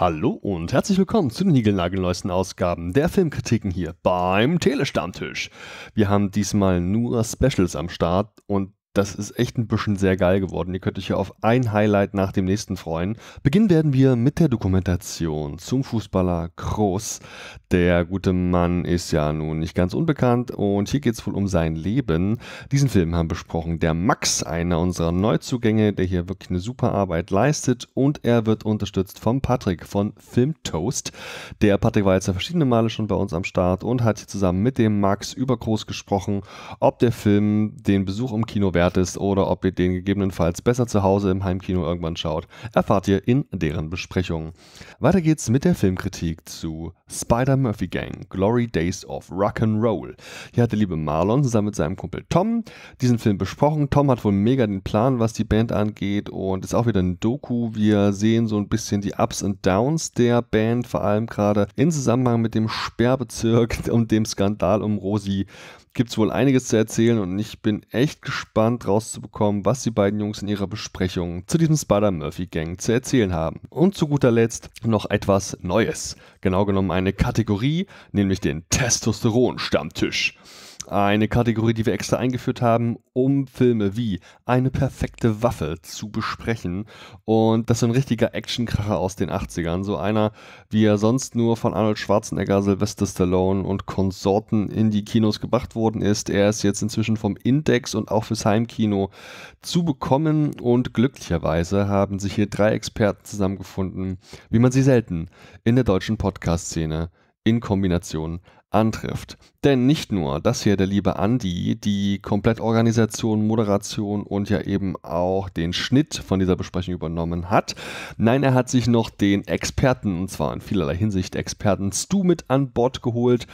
Hallo und herzlich willkommen zu den niegelnagelneuesten Ausgaben der Filmkritiken hier beim Telestammtisch. Wir haben diesmal nur Specials am Start und das ist echt ein bisschen sehr geil geworden. Ihr könnt euch ja auf ein Highlight nach dem nächsten freuen. Beginnen werden wir mit der Dokumentation zum Fußballer Kroos. Der gute Mann ist ja nun nicht ganz unbekannt und hier geht es wohl um sein Leben. Diesen Film haben besprochen der Max, einer unserer Neuzugänge, der hier wirklich eine super Arbeit leistet und er wird unterstützt vom Patrick von Film Toast. Der Patrick war jetzt ja verschiedene Male schon bei uns am Start und hat hier zusammen mit dem Max über Kroos gesprochen, ob der Film den Besuch im Kino wert ist oder ob ihr den gegebenenfalls besser zu Hause im Heimkino irgendwann schaut, erfahrt ihr in deren Besprechung. Weiter geht's mit der Filmkritik zu Spider-Murphy Gang, Glory Days of Rock'n'Roll. Hier hat der liebe Marlon zusammen mit seinem Kumpel Tom diesen Film besprochen. Tom hat wohl mega den Plan, was die Band angeht und ist auch wieder ein Doku. Wir sehen so ein bisschen die Ups und Downs der Band, vor allem gerade in Zusammenhang mit dem Sperrbezirk und dem Skandal um Rosi gibt es wohl einiges zu erzählen und ich bin echt gespannt rauszubekommen, was die beiden Jungs in ihrer Besprechung zu diesem Spider-Murphy-Gang zu erzählen haben. Und zu guter Letzt noch etwas Neues. Genau genommen eine Kategorie, nämlich den Testosteron-Stammtisch eine Kategorie, die wir extra eingeführt haben, um Filme wie Eine perfekte Waffe zu besprechen. Und das ist ein richtiger Actionkracher aus den 80ern. So einer, wie er sonst nur von Arnold Schwarzenegger, Sylvester Stallone und Konsorten in die Kinos gebracht worden ist. Er ist jetzt inzwischen vom Index und auch fürs Heimkino zu bekommen. Und glücklicherweise haben sich hier drei Experten zusammengefunden, wie man sie selten in der deutschen Podcast-Szene in Kombination antrifft. Denn nicht nur, dass hier der liebe Andi die Komplettorganisation, Moderation und ja eben auch den Schnitt von dieser Besprechung übernommen hat. Nein, er hat sich noch den Experten, und zwar in vielerlei Hinsicht Experten Stu mit an Bord geholt.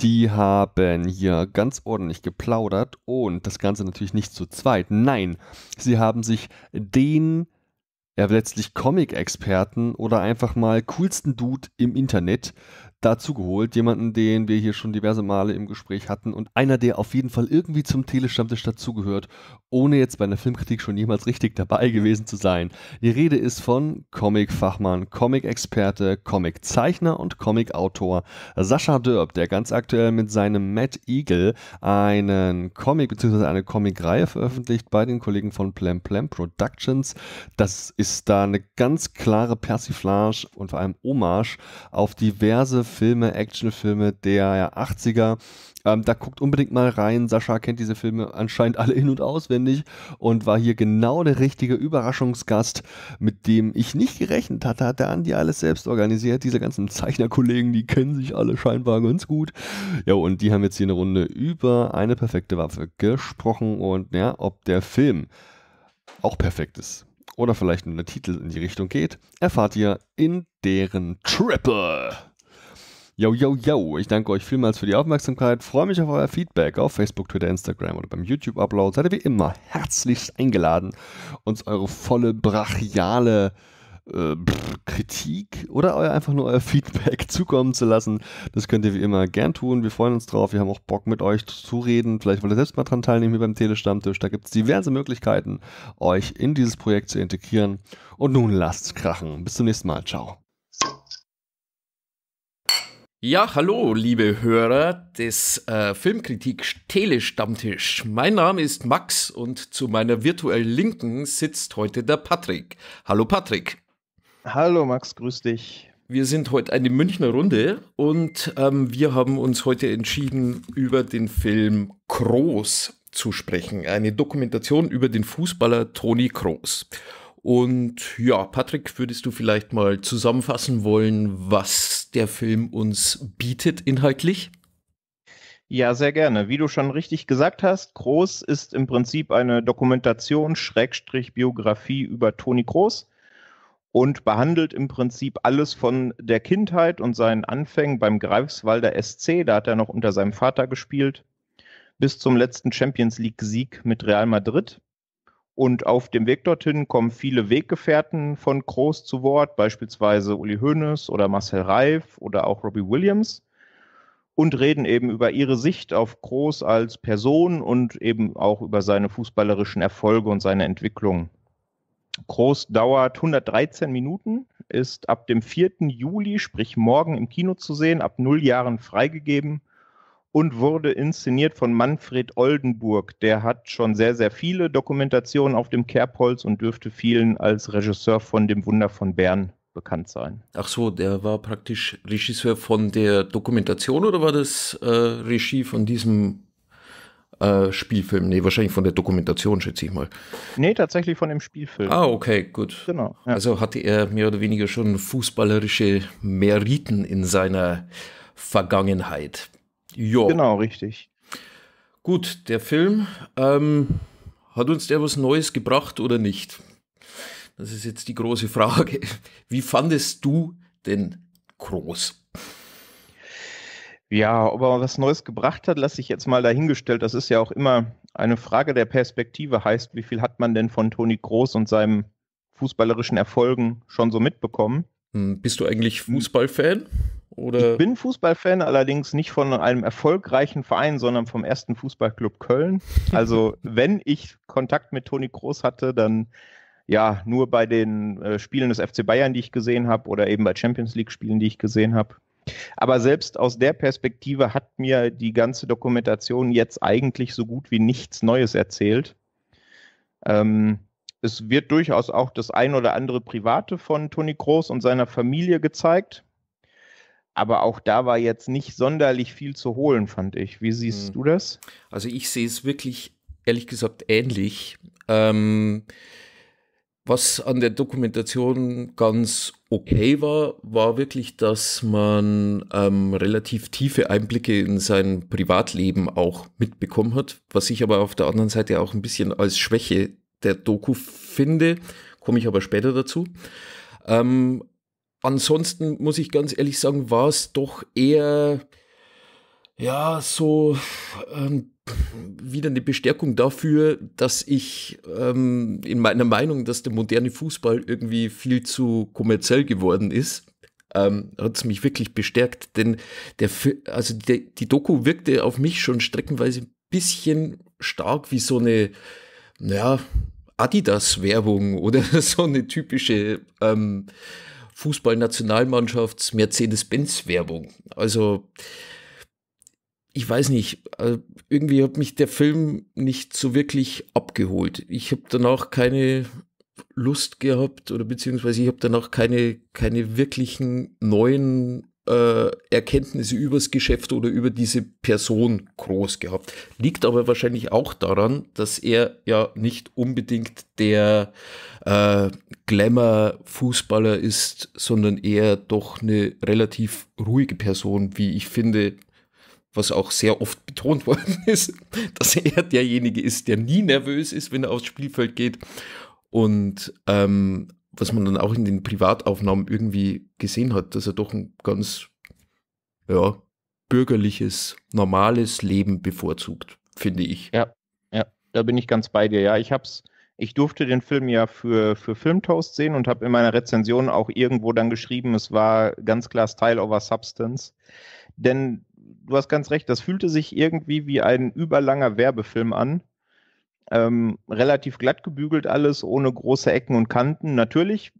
Die haben hier ganz ordentlich geplaudert und das Ganze natürlich nicht zu zweit. Nein, sie haben sich den ja, letztlich Comic-Experten oder einfach mal coolsten Dude im Internet dazu geholt. Jemanden, den wir hier schon diverse Male im Gespräch hatten und einer, der auf jeden Fall irgendwie zum Telestammtisch dazugehört, ohne jetzt bei einer Filmkritik schon jemals richtig dabei gewesen zu sein. Die Rede ist von Comic-Fachmann, Comic-Experte, Comic-Zeichner und Comic-Autor Sascha Dörb, der ganz aktuell mit seinem Matt Eagle einen Comic bzw. eine Comic-Reihe veröffentlicht bei den Kollegen von Plem Plem Productions. Das ist da eine ganz klare Persiflage und vor allem Hommage auf diverse Filme, Actionfilme der 80er. Ähm, da guckt unbedingt mal rein. Sascha kennt diese Filme anscheinend alle in- und auswendig und war hier genau der richtige Überraschungsgast, mit dem ich nicht gerechnet hatte. Hat der Andi alles selbst organisiert. Diese ganzen Zeichnerkollegen, die kennen sich alle scheinbar ganz gut. Ja, und die haben jetzt hier eine Runde über eine perfekte Waffe gesprochen und ja, ob der Film auch perfekt ist oder vielleicht nur der Titel in die Richtung geht, erfahrt ihr in deren Triple. Yo, yo, yo. Ich danke euch vielmals für die Aufmerksamkeit. Freue mich auf euer Feedback auf Facebook, Twitter, Instagram oder beim YouTube-Upload. Seid ihr wie immer herzlichst eingeladen, uns eure volle, brachiale äh, Kritik oder euer, einfach nur euer Feedback zukommen zu lassen. Das könnt ihr wie immer gern tun. Wir freuen uns drauf. Wir haben auch Bock mit euch zu reden. Vielleicht wollt ihr selbst mal dran teilnehmen hier beim Telestammtisch. Da gibt es diverse Möglichkeiten, euch in dieses Projekt zu integrieren. Und nun lasst's krachen. Bis zum nächsten Mal. Ciao. Ja, hallo, liebe Hörer des äh, Filmkritik Telestammtisch. Mein Name ist Max und zu meiner virtuellen Linken sitzt heute der Patrick. Hallo Patrick. Hallo Max, grüß dich. Wir sind heute eine Münchner Runde und ähm, wir haben uns heute entschieden, über den Film Kroos zu sprechen. Eine Dokumentation über den Fußballer Toni Kroos. Und ja, Patrick, würdest du vielleicht mal zusammenfassen wollen, was der Film uns bietet inhaltlich? Ja, sehr gerne. Wie du schon richtig gesagt hast, Groß ist im Prinzip eine Dokumentation, Schrägstrich Biografie über Toni Groß und behandelt im Prinzip alles von der Kindheit und seinen Anfängen beim Greifswalder SC, da hat er noch unter seinem Vater gespielt, bis zum letzten Champions League Sieg mit Real Madrid. Und auf dem Weg dorthin kommen viele Weggefährten von Groß zu Wort, beispielsweise Uli Hoeneß oder Marcel Reif oder auch Robbie Williams und reden eben über ihre Sicht auf Groß als Person und eben auch über seine fußballerischen Erfolge und seine Entwicklung. Groß dauert 113 Minuten, ist ab dem 4. Juli, sprich morgen im Kino zu sehen, ab null Jahren freigegeben und wurde inszeniert von Manfred Oldenburg. Der hat schon sehr, sehr viele Dokumentationen auf dem Kerbholz und dürfte vielen als Regisseur von dem Wunder von Bern bekannt sein. Ach so, der war praktisch Regisseur von der Dokumentation oder war das äh, Regie von diesem äh, Spielfilm? Nee, wahrscheinlich von der Dokumentation, schätze ich mal. Nee, tatsächlich von dem Spielfilm. Ah, okay, gut. Genau. Ja. Also hatte er mehr oder weniger schon fußballerische Meriten in seiner Vergangenheit. Jo. Genau, richtig. Gut, der Film, ähm, hat uns der was Neues gebracht oder nicht? Das ist jetzt die große Frage. Wie fandest du denn Groß? Ja, ob er was Neues gebracht hat, lasse ich jetzt mal dahingestellt. Das ist ja auch immer eine Frage der Perspektive. Heißt, wie viel hat man denn von Toni Groß und seinem fußballerischen Erfolgen schon so mitbekommen? Hm, bist du eigentlich Fußballfan? Oder? Ich bin Fußballfan, allerdings nicht von einem erfolgreichen Verein, sondern vom ersten Fußballclub Köln. Also, wenn ich Kontakt mit Toni Groß hatte, dann ja, nur bei den äh, Spielen des FC Bayern, die ich gesehen habe, oder eben bei Champions League-Spielen, die ich gesehen habe. Aber selbst aus der Perspektive hat mir die ganze Dokumentation jetzt eigentlich so gut wie nichts Neues erzählt. Ähm, es wird durchaus auch das ein oder andere Private von Toni Groß und seiner Familie gezeigt. Aber auch da war jetzt nicht sonderlich viel zu holen, fand ich. Wie siehst hm. du das? Also ich sehe es wirklich, ehrlich gesagt, ähnlich. Ähm, was an der Dokumentation ganz okay war, war wirklich, dass man ähm, relativ tiefe Einblicke in sein Privatleben auch mitbekommen hat, was ich aber auf der anderen Seite auch ein bisschen als Schwäche der Doku finde, komme ich aber später dazu. Ähm, ansonsten muss ich ganz ehrlich sagen, war es doch eher ja so ähm, wieder eine Bestärkung dafür, dass ich ähm, in meiner Meinung, dass der moderne Fußball irgendwie viel zu kommerziell geworden ist. Ähm, hat es mich wirklich bestärkt, denn der, also der, die Doku wirkte auf mich schon streckenweise ein bisschen stark wie so eine, naja, Adidas-Werbung oder so eine typische ähm, Fußball-Nationalmannschafts-Mercedes-Benz-Werbung. Also ich weiß nicht, äh, irgendwie hat mich der Film nicht so wirklich abgeholt. Ich habe danach keine Lust gehabt oder beziehungsweise ich habe danach keine, keine wirklichen neuen äh, Erkenntnisse übers Geschäft oder über diese Person groß gehabt. Liegt aber wahrscheinlich auch daran, dass er ja nicht unbedingt der äh, Glamour-Fußballer ist, sondern eher doch eine relativ ruhige Person, wie ich finde, was auch sehr oft betont worden ist, dass er derjenige ist, der nie nervös ist, wenn er aufs Spielfeld geht. Und ähm, was man dann auch in den Privataufnahmen irgendwie gesehen hat, dass er doch ein ganz ja, bürgerliches, normales Leben bevorzugt, finde ich. Ja, ja, da bin ich ganz bei dir. Ja, ich hab's, ich durfte den Film ja für, für Filmtoast sehen und habe in meiner Rezension auch irgendwo dann geschrieben, es war ganz klar Style over Substance. Denn du hast ganz recht, das fühlte sich irgendwie wie ein überlanger Werbefilm an. Ähm, relativ glatt gebügelt alles, ohne große Ecken und Kanten. Natürlich,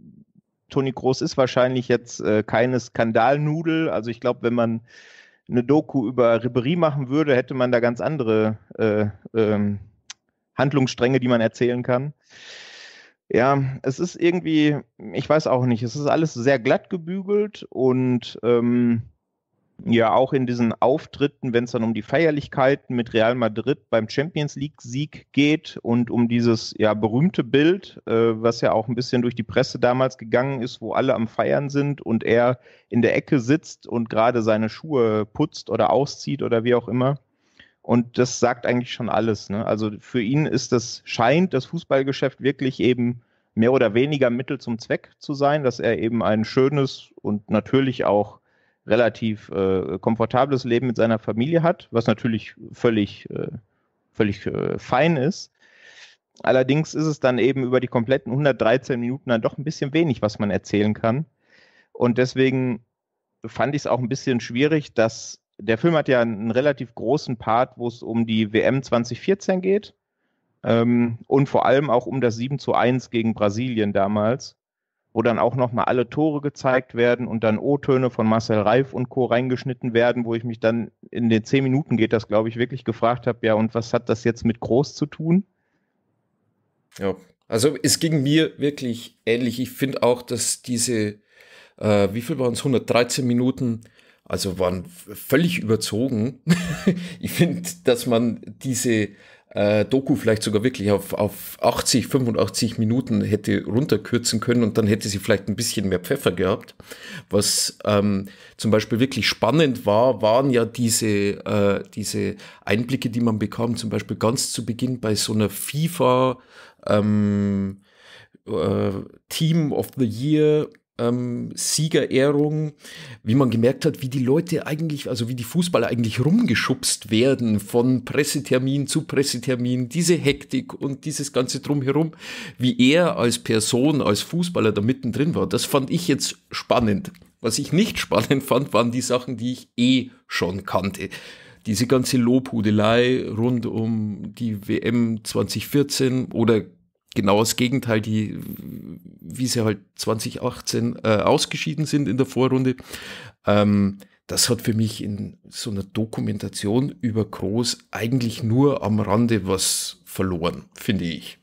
Toni Groß ist wahrscheinlich jetzt äh, keine Skandalnudel. Also ich glaube, wenn man eine Doku über Ribery machen würde, hätte man da ganz andere äh, ähm, Handlungsstränge, die man erzählen kann. Ja, es ist irgendwie, ich weiß auch nicht, es ist alles sehr glatt gebügelt und ähm, ja auch in diesen Auftritten, wenn es dann um die Feierlichkeiten mit Real Madrid beim Champions League-Sieg geht und um dieses ja berühmte Bild, äh, was ja auch ein bisschen durch die Presse damals gegangen ist, wo alle am Feiern sind und er in der Ecke sitzt und gerade seine Schuhe putzt oder auszieht oder wie auch immer. Und das sagt eigentlich schon alles. Ne? Also für ihn ist das, scheint das Fußballgeschäft wirklich eben mehr oder weniger Mittel zum Zweck zu sein, dass er eben ein schönes und natürlich auch relativ äh, komfortables Leben mit seiner Familie hat, was natürlich völlig, äh, völlig äh, fein ist. Allerdings ist es dann eben über die kompletten 113 Minuten dann doch ein bisschen wenig, was man erzählen kann. Und deswegen fand ich es auch ein bisschen schwierig, dass der Film hat ja einen relativ großen Part, wo es um die WM 2014 geht. Ähm, und vor allem auch um das 7 zu 1 gegen Brasilien damals wo dann auch nochmal alle Tore gezeigt werden und dann O-Töne von Marcel Reif und Co. reingeschnitten werden, wo ich mich dann in den zehn Minuten geht das, glaube ich, wirklich gefragt habe, ja, und was hat das jetzt mit Groß zu tun? Ja, also es ging mir wirklich ähnlich. Ich finde auch, dass diese, äh, wie viel waren es, 113 Minuten, also waren völlig überzogen. ich finde, dass man diese äh, Doku vielleicht sogar wirklich auf, auf 80, 85 Minuten hätte runterkürzen können und dann hätte sie vielleicht ein bisschen mehr Pfeffer gehabt. Was ähm, zum Beispiel wirklich spannend war, waren ja diese, äh, diese Einblicke, die man bekam, zum Beispiel ganz zu Beginn bei so einer FIFA ähm, äh, Team of the Year ähm, Siegerehrung, wie man gemerkt hat, wie die Leute eigentlich, also wie die Fußballer eigentlich rumgeschubst werden von Pressetermin zu Pressetermin, diese Hektik und dieses ganze drumherum, wie er als Person, als Fußballer da mittendrin war. Das fand ich jetzt spannend. Was ich nicht spannend fand, waren die Sachen, die ich eh schon kannte diese ganze Lobhudelei rund um die WM 2014 oder genau das Gegenteil, die, wie sie halt 2018 äh, ausgeschieden sind in der Vorrunde. Ähm, das hat für mich in so einer Dokumentation über Groß eigentlich nur am Rande was verloren, finde ich.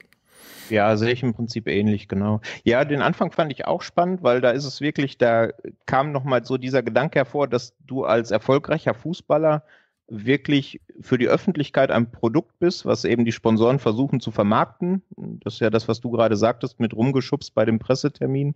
Ja, sehe ich im Prinzip ähnlich, genau. Ja, den Anfang fand ich auch spannend, weil da ist es wirklich, da kam nochmal so dieser Gedanke hervor, dass du als erfolgreicher Fußballer wirklich für die Öffentlichkeit ein Produkt bist, was eben die Sponsoren versuchen zu vermarkten. Das ist ja das, was du gerade sagtest, mit rumgeschubst bei dem Pressetermin.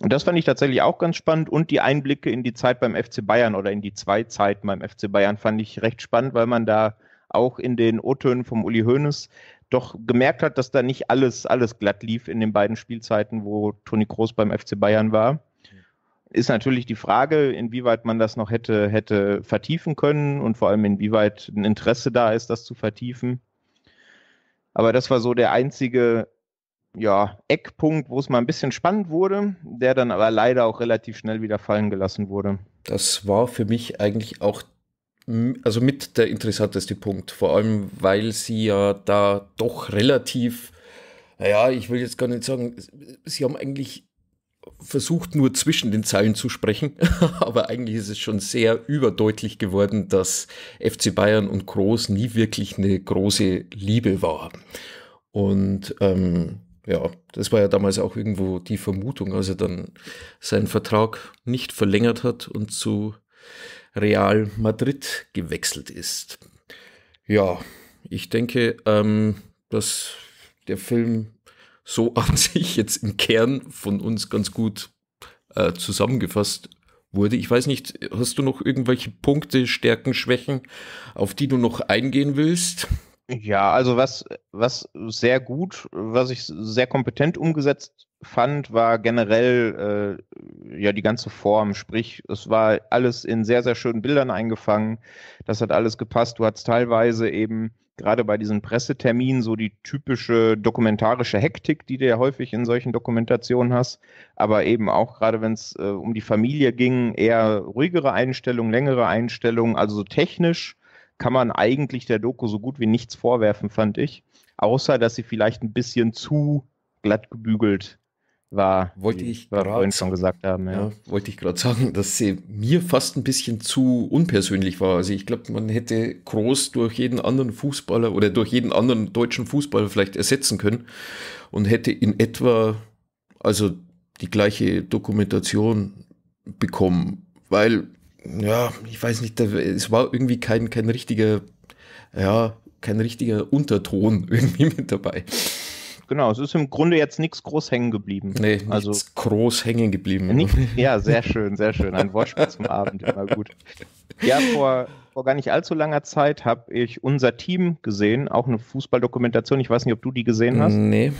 Und das fand ich tatsächlich auch ganz spannend. Und die Einblicke in die Zeit beim FC Bayern oder in die zwei Zeiten beim FC Bayern fand ich recht spannend, weil man da auch in den O-Tönen vom Uli Hoeneß doch gemerkt hat, dass da nicht alles, alles glatt lief in den beiden Spielzeiten, wo Toni Kroos beim FC Bayern war ist natürlich die Frage, inwieweit man das noch hätte, hätte vertiefen können und vor allem inwieweit ein Interesse da ist, das zu vertiefen. Aber das war so der einzige ja, Eckpunkt, wo es mal ein bisschen spannend wurde, der dann aber leider auch relativ schnell wieder fallen gelassen wurde. Das war für mich eigentlich auch also mit der interessanteste Punkt, vor allem weil sie ja da doch relativ, naja, ich will jetzt gar nicht sagen, sie haben eigentlich versucht nur zwischen den Zeilen zu sprechen, aber eigentlich ist es schon sehr überdeutlich geworden, dass FC Bayern und Groß nie wirklich eine große Liebe war. Und ähm, ja, das war ja damals auch irgendwo die Vermutung, als er dann seinen Vertrag nicht verlängert hat und zu Real Madrid gewechselt ist. Ja, ich denke, ähm, dass der Film so an sich jetzt im Kern von uns ganz gut äh, zusammengefasst wurde. Ich weiß nicht, hast du noch irgendwelche Punkte, Stärken, Schwächen, auf die du noch eingehen willst? Ja, also was, was sehr gut, was ich sehr kompetent umgesetzt fand, war generell äh, ja die ganze Form. Sprich, es war alles in sehr, sehr schönen Bildern eingefangen. Das hat alles gepasst. Du hattest teilweise eben gerade bei diesen Presseterminen so die typische dokumentarische Hektik, die du ja häufig in solchen Dokumentationen hast, aber eben auch gerade wenn es äh, um die Familie ging, eher ruhigere Einstellungen, längere Einstellungen, also so technisch kann man eigentlich der Doku so gut wie nichts vorwerfen, fand ich, außer dass sie vielleicht ein bisschen zu glatt gebügelt war, wollte ich gerade schon gesagt haben. Ja. ja wollte ich gerade sagen, dass sie mir fast ein bisschen zu unpersönlich war. Also ich glaube, man hätte Groß durch jeden anderen Fußballer oder durch jeden anderen deutschen Fußballer vielleicht ersetzen können und hätte in etwa also die gleiche Dokumentation bekommen, weil ja, ich weiß nicht, es war irgendwie kein kein richtiger ja, kein richtiger Unterton irgendwie mit dabei genau. Es ist im Grunde jetzt nichts groß hängen geblieben. Nee, also groß hängen geblieben. Nicht, ja, sehr schön, sehr schön. Ein Wortspiel zum Abend, immer gut. Ja, vor, vor gar nicht allzu langer Zeit habe ich unser Team gesehen, auch eine Fußballdokumentation. Ich weiß nicht, ob du die gesehen hast. Nee.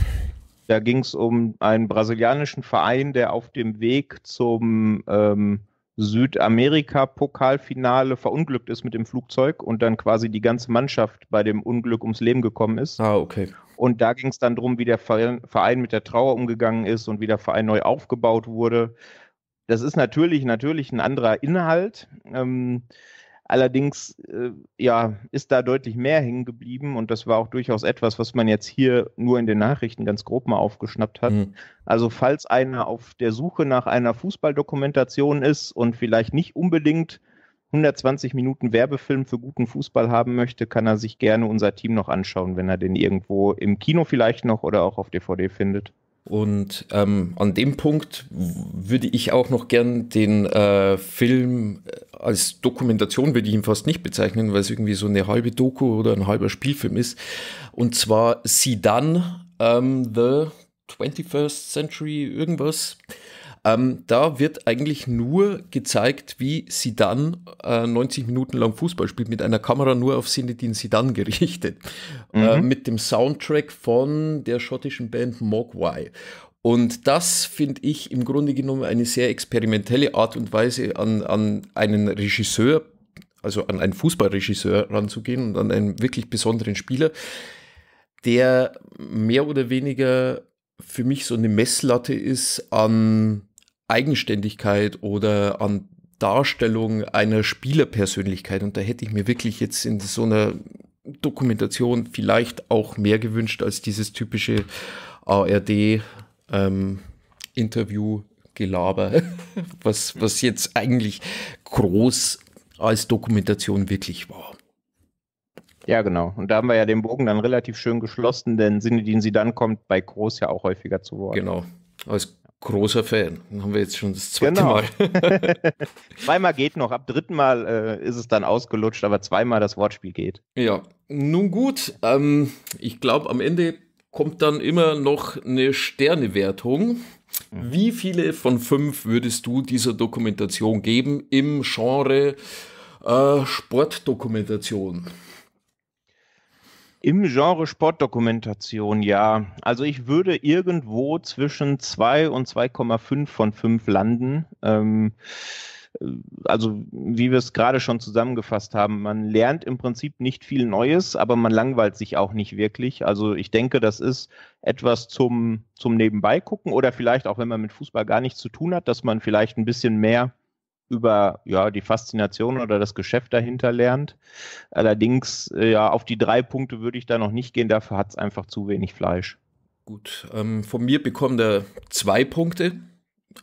Da ging es um einen brasilianischen Verein, der auf dem Weg zum ähm, Südamerika-Pokalfinale verunglückt ist mit dem Flugzeug und dann quasi die ganze Mannschaft bei dem Unglück ums Leben gekommen ist. Ah, okay. Und da ging es dann darum, wie der Verein mit der Trauer umgegangen ist und wie der Verein neu aufgebaut wurde. Das ist natürlich, natürlich ein anderer Inhalt. Ähm, Allerdings äh, ja, ist da deutlich mehr hängen geblieben und das war auch durchaus etwas, was man jetzt hier nur in den Nachrichten ganz grob mal aufgeschnappt hat. Mhm. Also falls einer auf der Suche nach einer Fußballdokumentation ist und vielleicht nicht unbedingt 120 Minuten Werbefilm für guten Fußball haben möchte, kann er sich gerne unser Team noch anschauen, wenn er den irgendwo im Kino vielleicht noch oder auch auf DVD findet. Und ähm, an dem Punkt würde ich auch noch gern den äh, Film äh, als Dokumentation, würde ich ihn fast nicht bezeichnen, weil es irgendwie so eine halbe Doku oder ein halber Spielfilm ist. Und zwar Sidan, ähm, The 21st Century irgendwas. Ähm, da wird eigentlich nur gezeigt, wie Sidan äh, 90 Minuten lang Fußball spielt, mit einer Kamera nur auf Sinedin Sidan gerichtet. Äh, mhm. Äh, mit dem Soundtrack von der schottischen Band Mogwai. Und das finde ich im Grunde genommen eine sehr experimentelle Art und Weise, an, an einen Regisseur, also an einen Fußballregisseur ranzugehen und an einen wirklich besonderen Spieler, der mehr oder weniger für mich so eine Messlatte ist an Eigenständigkeit oder an Darstellung einer Spielerpersönlichkeit. Und da hätte ich mir wirklich jetzt in so einer Dokumentation vielleicht auch mehr gewünscht als dieses typische ARD ähm, Interview Gelaber, was, was jetzt eigentlich groß als Dokumentation wirklich war. Ja, genau. Und da haben wir ja den Bogen dann relativ schön geschlossen, denn Sinne, den sie dann kommt bei Groß ja auch häufiger zu Wort. Genau. Als großer Fan. Dann haben wir jetzt schon das zweite genau. Mal. zweimal geht noch, ab dritten Mal äh, ist es dann ausgelutscht, aber zweimal das Wortspiel geht. Ja, nun gut. Ähm, ich glaube, am Ende kommt dann immer noch eine Sternewertung. Mhm. Wie viele von fünf würdest du dieser Dokumentation geben im Genre äh, Sportdokumentation? Im Genre Sportdokumentation, ja. Also ich würde irgendwo zwischen 2 und 2,5 von 5 landen. Ähm, also wie wir es gerade schon zusammengefasst haben, man lernt im Prinzip nicht viel Neues, aber man langweilt sich auch nicht wirklich. Also ich denke, das ist etwas zum, zum Nebenbei gucken oder vielleicht auch, wenn man mit Fußball gar nichts zu tun hat, dass man vielleicht ein bisschen mehr über ja, die Faszination oder das Geschäft dahinter lernt. Allerdings, äh, ja, auf die drei Punkte würde ich da noch nicht gehen, dafür hat es einfach zu wenig Fleisch. Gut, ähm, von mir bekommt er zwei Punkte.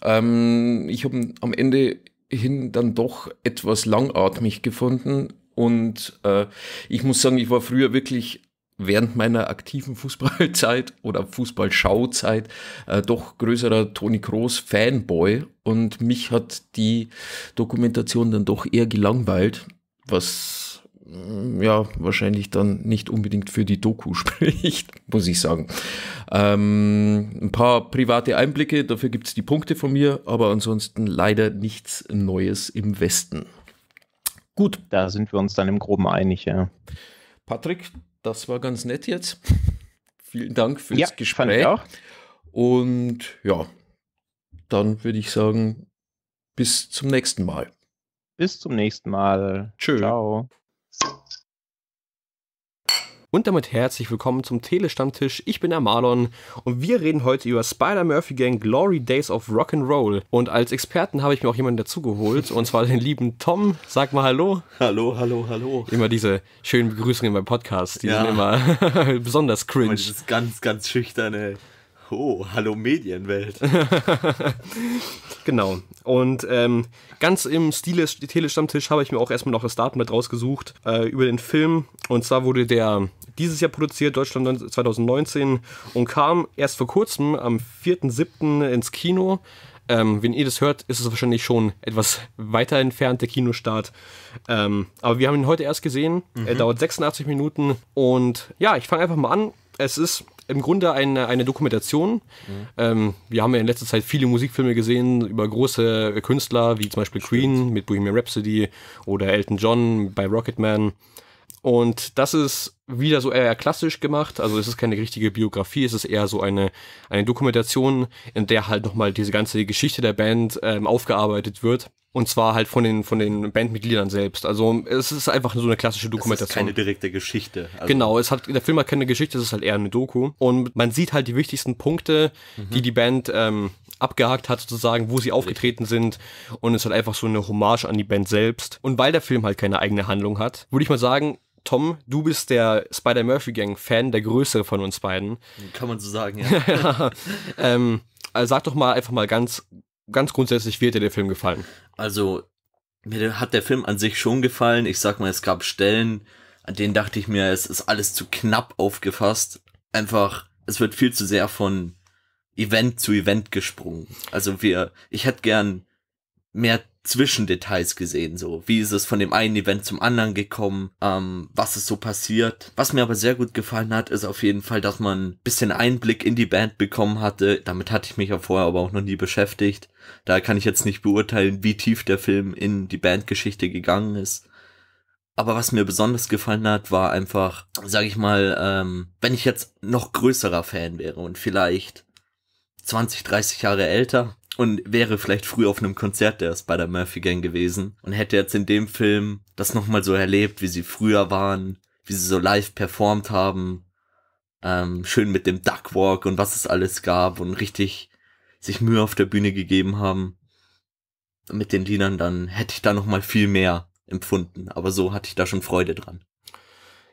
Ähm, ich habe am Ende hin dann doch etwas langatmig gefunden und äh, ich muss sagen, ich war früher wirklich während meiner aktiven Fußballzeit oder Fußballschauzeit äh, doch größerer Toni Kroos Fanboy und mich hat die Dokumentation dann doch eher gelangweilt, was mm, ja wahrscheinlich dann nicht unbedingt für die Doku spricht, muss ich sagen. Ähm, ein paar private Einblicke, dafür gibt es die Punkte von mir, aber ansonsten leider nichts Neues im Westen. Gut. Da sind wir uns dann im Groben einig, ja. Patrick, das war ganz nett jetzt. Vielen Dank fürs ja, Gespräch. Auch. Und ja, dann würde ich sagen, bis zum nächsten Mal. Bis zum nächsten Mal. Tschö. Ciao. Und damit herzlich willkommen zum Telestammtisch. Ich bin der Marlon und wir reden heute über Spider-Murphy Gang Glory Days of Rock'n'Roll. Und als Experten habe ich mir auch jemanden dazugeholt und zwar den lieben Tom. Sag mal Hallo. Hallo, hallo, hallo. Immer diese schönen Begrüßungen beim Podcast, die ja. sind immer besonders cringe. Das ist ganz, ganz schüchterne Oh, hallo Medienwelt. genau. Und ähm, ganz im Stile Telestammtisch habe ich mir auch erstmal noch das Datum mit rausgesucht äh, über den Film. Und zwar wurde der dieses Jahr produziert, Deutschland 2019, und kam erst vor kurzem am 4.7. ins Kino. Ähm, wenn ihr das hört, ist es wahrscheinlich schon etwas weiter entfernt, der Kinostart. Ähm, aber wir haben ihn heute erst gesehen. Mhm. Er dauert 86 Minuten. Und ja, ich fange einfach mal an. Es ist im Grunde eine, eine Dokumentation. Mhm. Ähm, wir haben ja in letzter Zeit viele Musikfilme gesehen über große Künstler, wie zum Beispiel Queen Stimmt. mit Bohemian Rhapsody oder Elton John bei Rocketman. Und das ist wieder so eher klassisch gemacht. Also es ist keine richtige Biografie, es ist eher so eine, eine Dokumentation, in der halt nochmal diese ganze Geschichte der Band ähm, aufgearbeitet wird. Und zwar halt von den, von den Bandmitgliedern selbst. Also es ist einfach so eine klassische Dokumentation. Es ist keine direkte Geschichte. Also genau, es hat, der Film hat keine Geschichte, es ist halt eher eine Doku. Und man sieht halt die wichtigsten Punkte, mhm. die die Band ähm, abgehakt hat sozusagen, wo sie aufgetreten sind und es ist halt einfach so eine Hommage an die Band selbst. Und weil der Film halt keine eigene Handlung hat, würde ich mal sagen, Tom, du bist der Spider-Murphy-Gang-Fan, der größere von uns beiden. Kann man so sagen, ja. ja, ähm, also sag doch mal einfach mal ganz, ganz grundsätzlich, wie hat dir der Film gefallen? Also, mir hat der Film an sich schon gefallen. Ich sag mal, es gab Stellen, an denen dachte ich mir, es ist alles zu knapp aufgefasst. Einfach, es wird viel zu sehr von Event zu Event gesprungen. Also wir, ich hätte gern mehr Zwischendetails gesehen, so wie ist es von dem einen Event zum anderen gekommen, ähm, was ist so passiert. Was mir aber sehr gut gefallen hat, ist auf jeden Fall, dass man ein bisschen Einblick in die Band bekommen hatte. Damit hatte ich mich ja vorher aber auch noch nie beschäftigt. Da kann ich jetzt nicht beurteilen, wie tief der Film in die Bandgeschichte gegangen ist. Aber was mir besonders gefallen hat, war einfach, sag ich mal, ähm, wenn ich jetzt noch größerer Fan wäre und vielleicht 20, 30 Jahre älter, und wäre vielleicht früher auf einem Konzert der Spider-Murphy Gang gewesen und hätte jetzt in dem Film das nochmal so erlebt, wie sie früher waren, wie sie so live performt haben, ähm, schön mit dem Duckwalk und was es alles gab und richtig sich Mühe auf der Bühne gegeben haben mit den Liedern, dann hätte ich da nochmal viel mehr empfunden. Aber so hatte ich da schon Freude dran.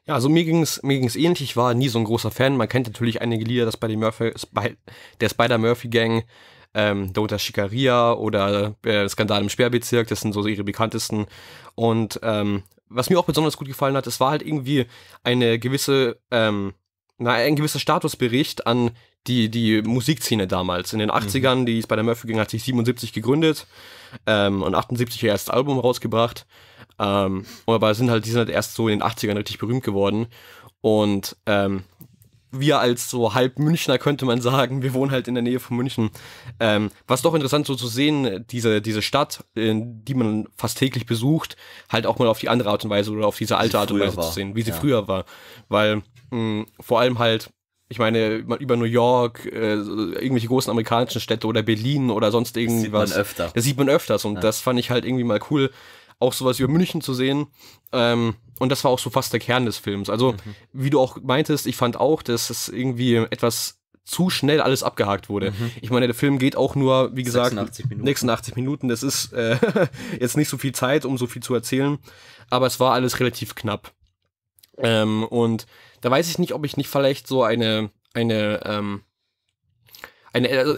Ja, also mir ging's mir ging's ähnlich. Ich war nie so ein großer Fan. Man kennt natürlich einige Lieder, das bei Murphy, der Spider Murphy Gang ähm, darunter Schikaria oder äh, Skandal im Sperrbezirk, das sind so ihre bekanntesten. Und ähm, was mir auch besonders gut gefallen hat, es war halt irgendwie eine gewisse, ähm, na, ein gewisser Statusbericht an die, die Musikszene damals. In den 80ern, mhm. die bei der Murphy Gang hat sich 77 gegründet ähm, und 78 ihr erstes Album rausgebracht. Ähm, aber sind halt, die sind halt erst so in den 80ern richtig berühmt geworden. Und ähm, wir als so halb Münchner könnte man sagen, wir wohnen halt in der Nähe von München. Ähm, was doch interessant so zu sehen, diese, diese Stadt, die man fast täglich besucht, halt auch mal auf die andere Art und Weise oder auf diese alte Art und Weise war. zu sehen, wie sie ja. früher war. Weil mh, vor allem halt, ich meine, über New York, äh, irgendwelche großen amerikanischen Städte oder Berlin oder sonst irgendwas. Das sieht man öfter. Das sieht man öfters und ja. das fand ich halt irgendwie mal cool, auch sowas über München zu sehen. Ähm, und das war auch so fast der Kern des Films. Also, mhm. wie du auch meintest, ich fand auch, dass es irgendwie etwas zu schnell alles abgehakt wurde. Mhm. Ich meine, der Film geht auch nur, wie gesagt, 86 Minuten. 86 Minuten. Das ist äh, jetzt nicht so viel Zeit, um so viel zu erzählen, aber es war alles relativ knapp. Ähm, und da weiß ich nicht, ob ich nicht vielleicht so eine eine ähm, eine also,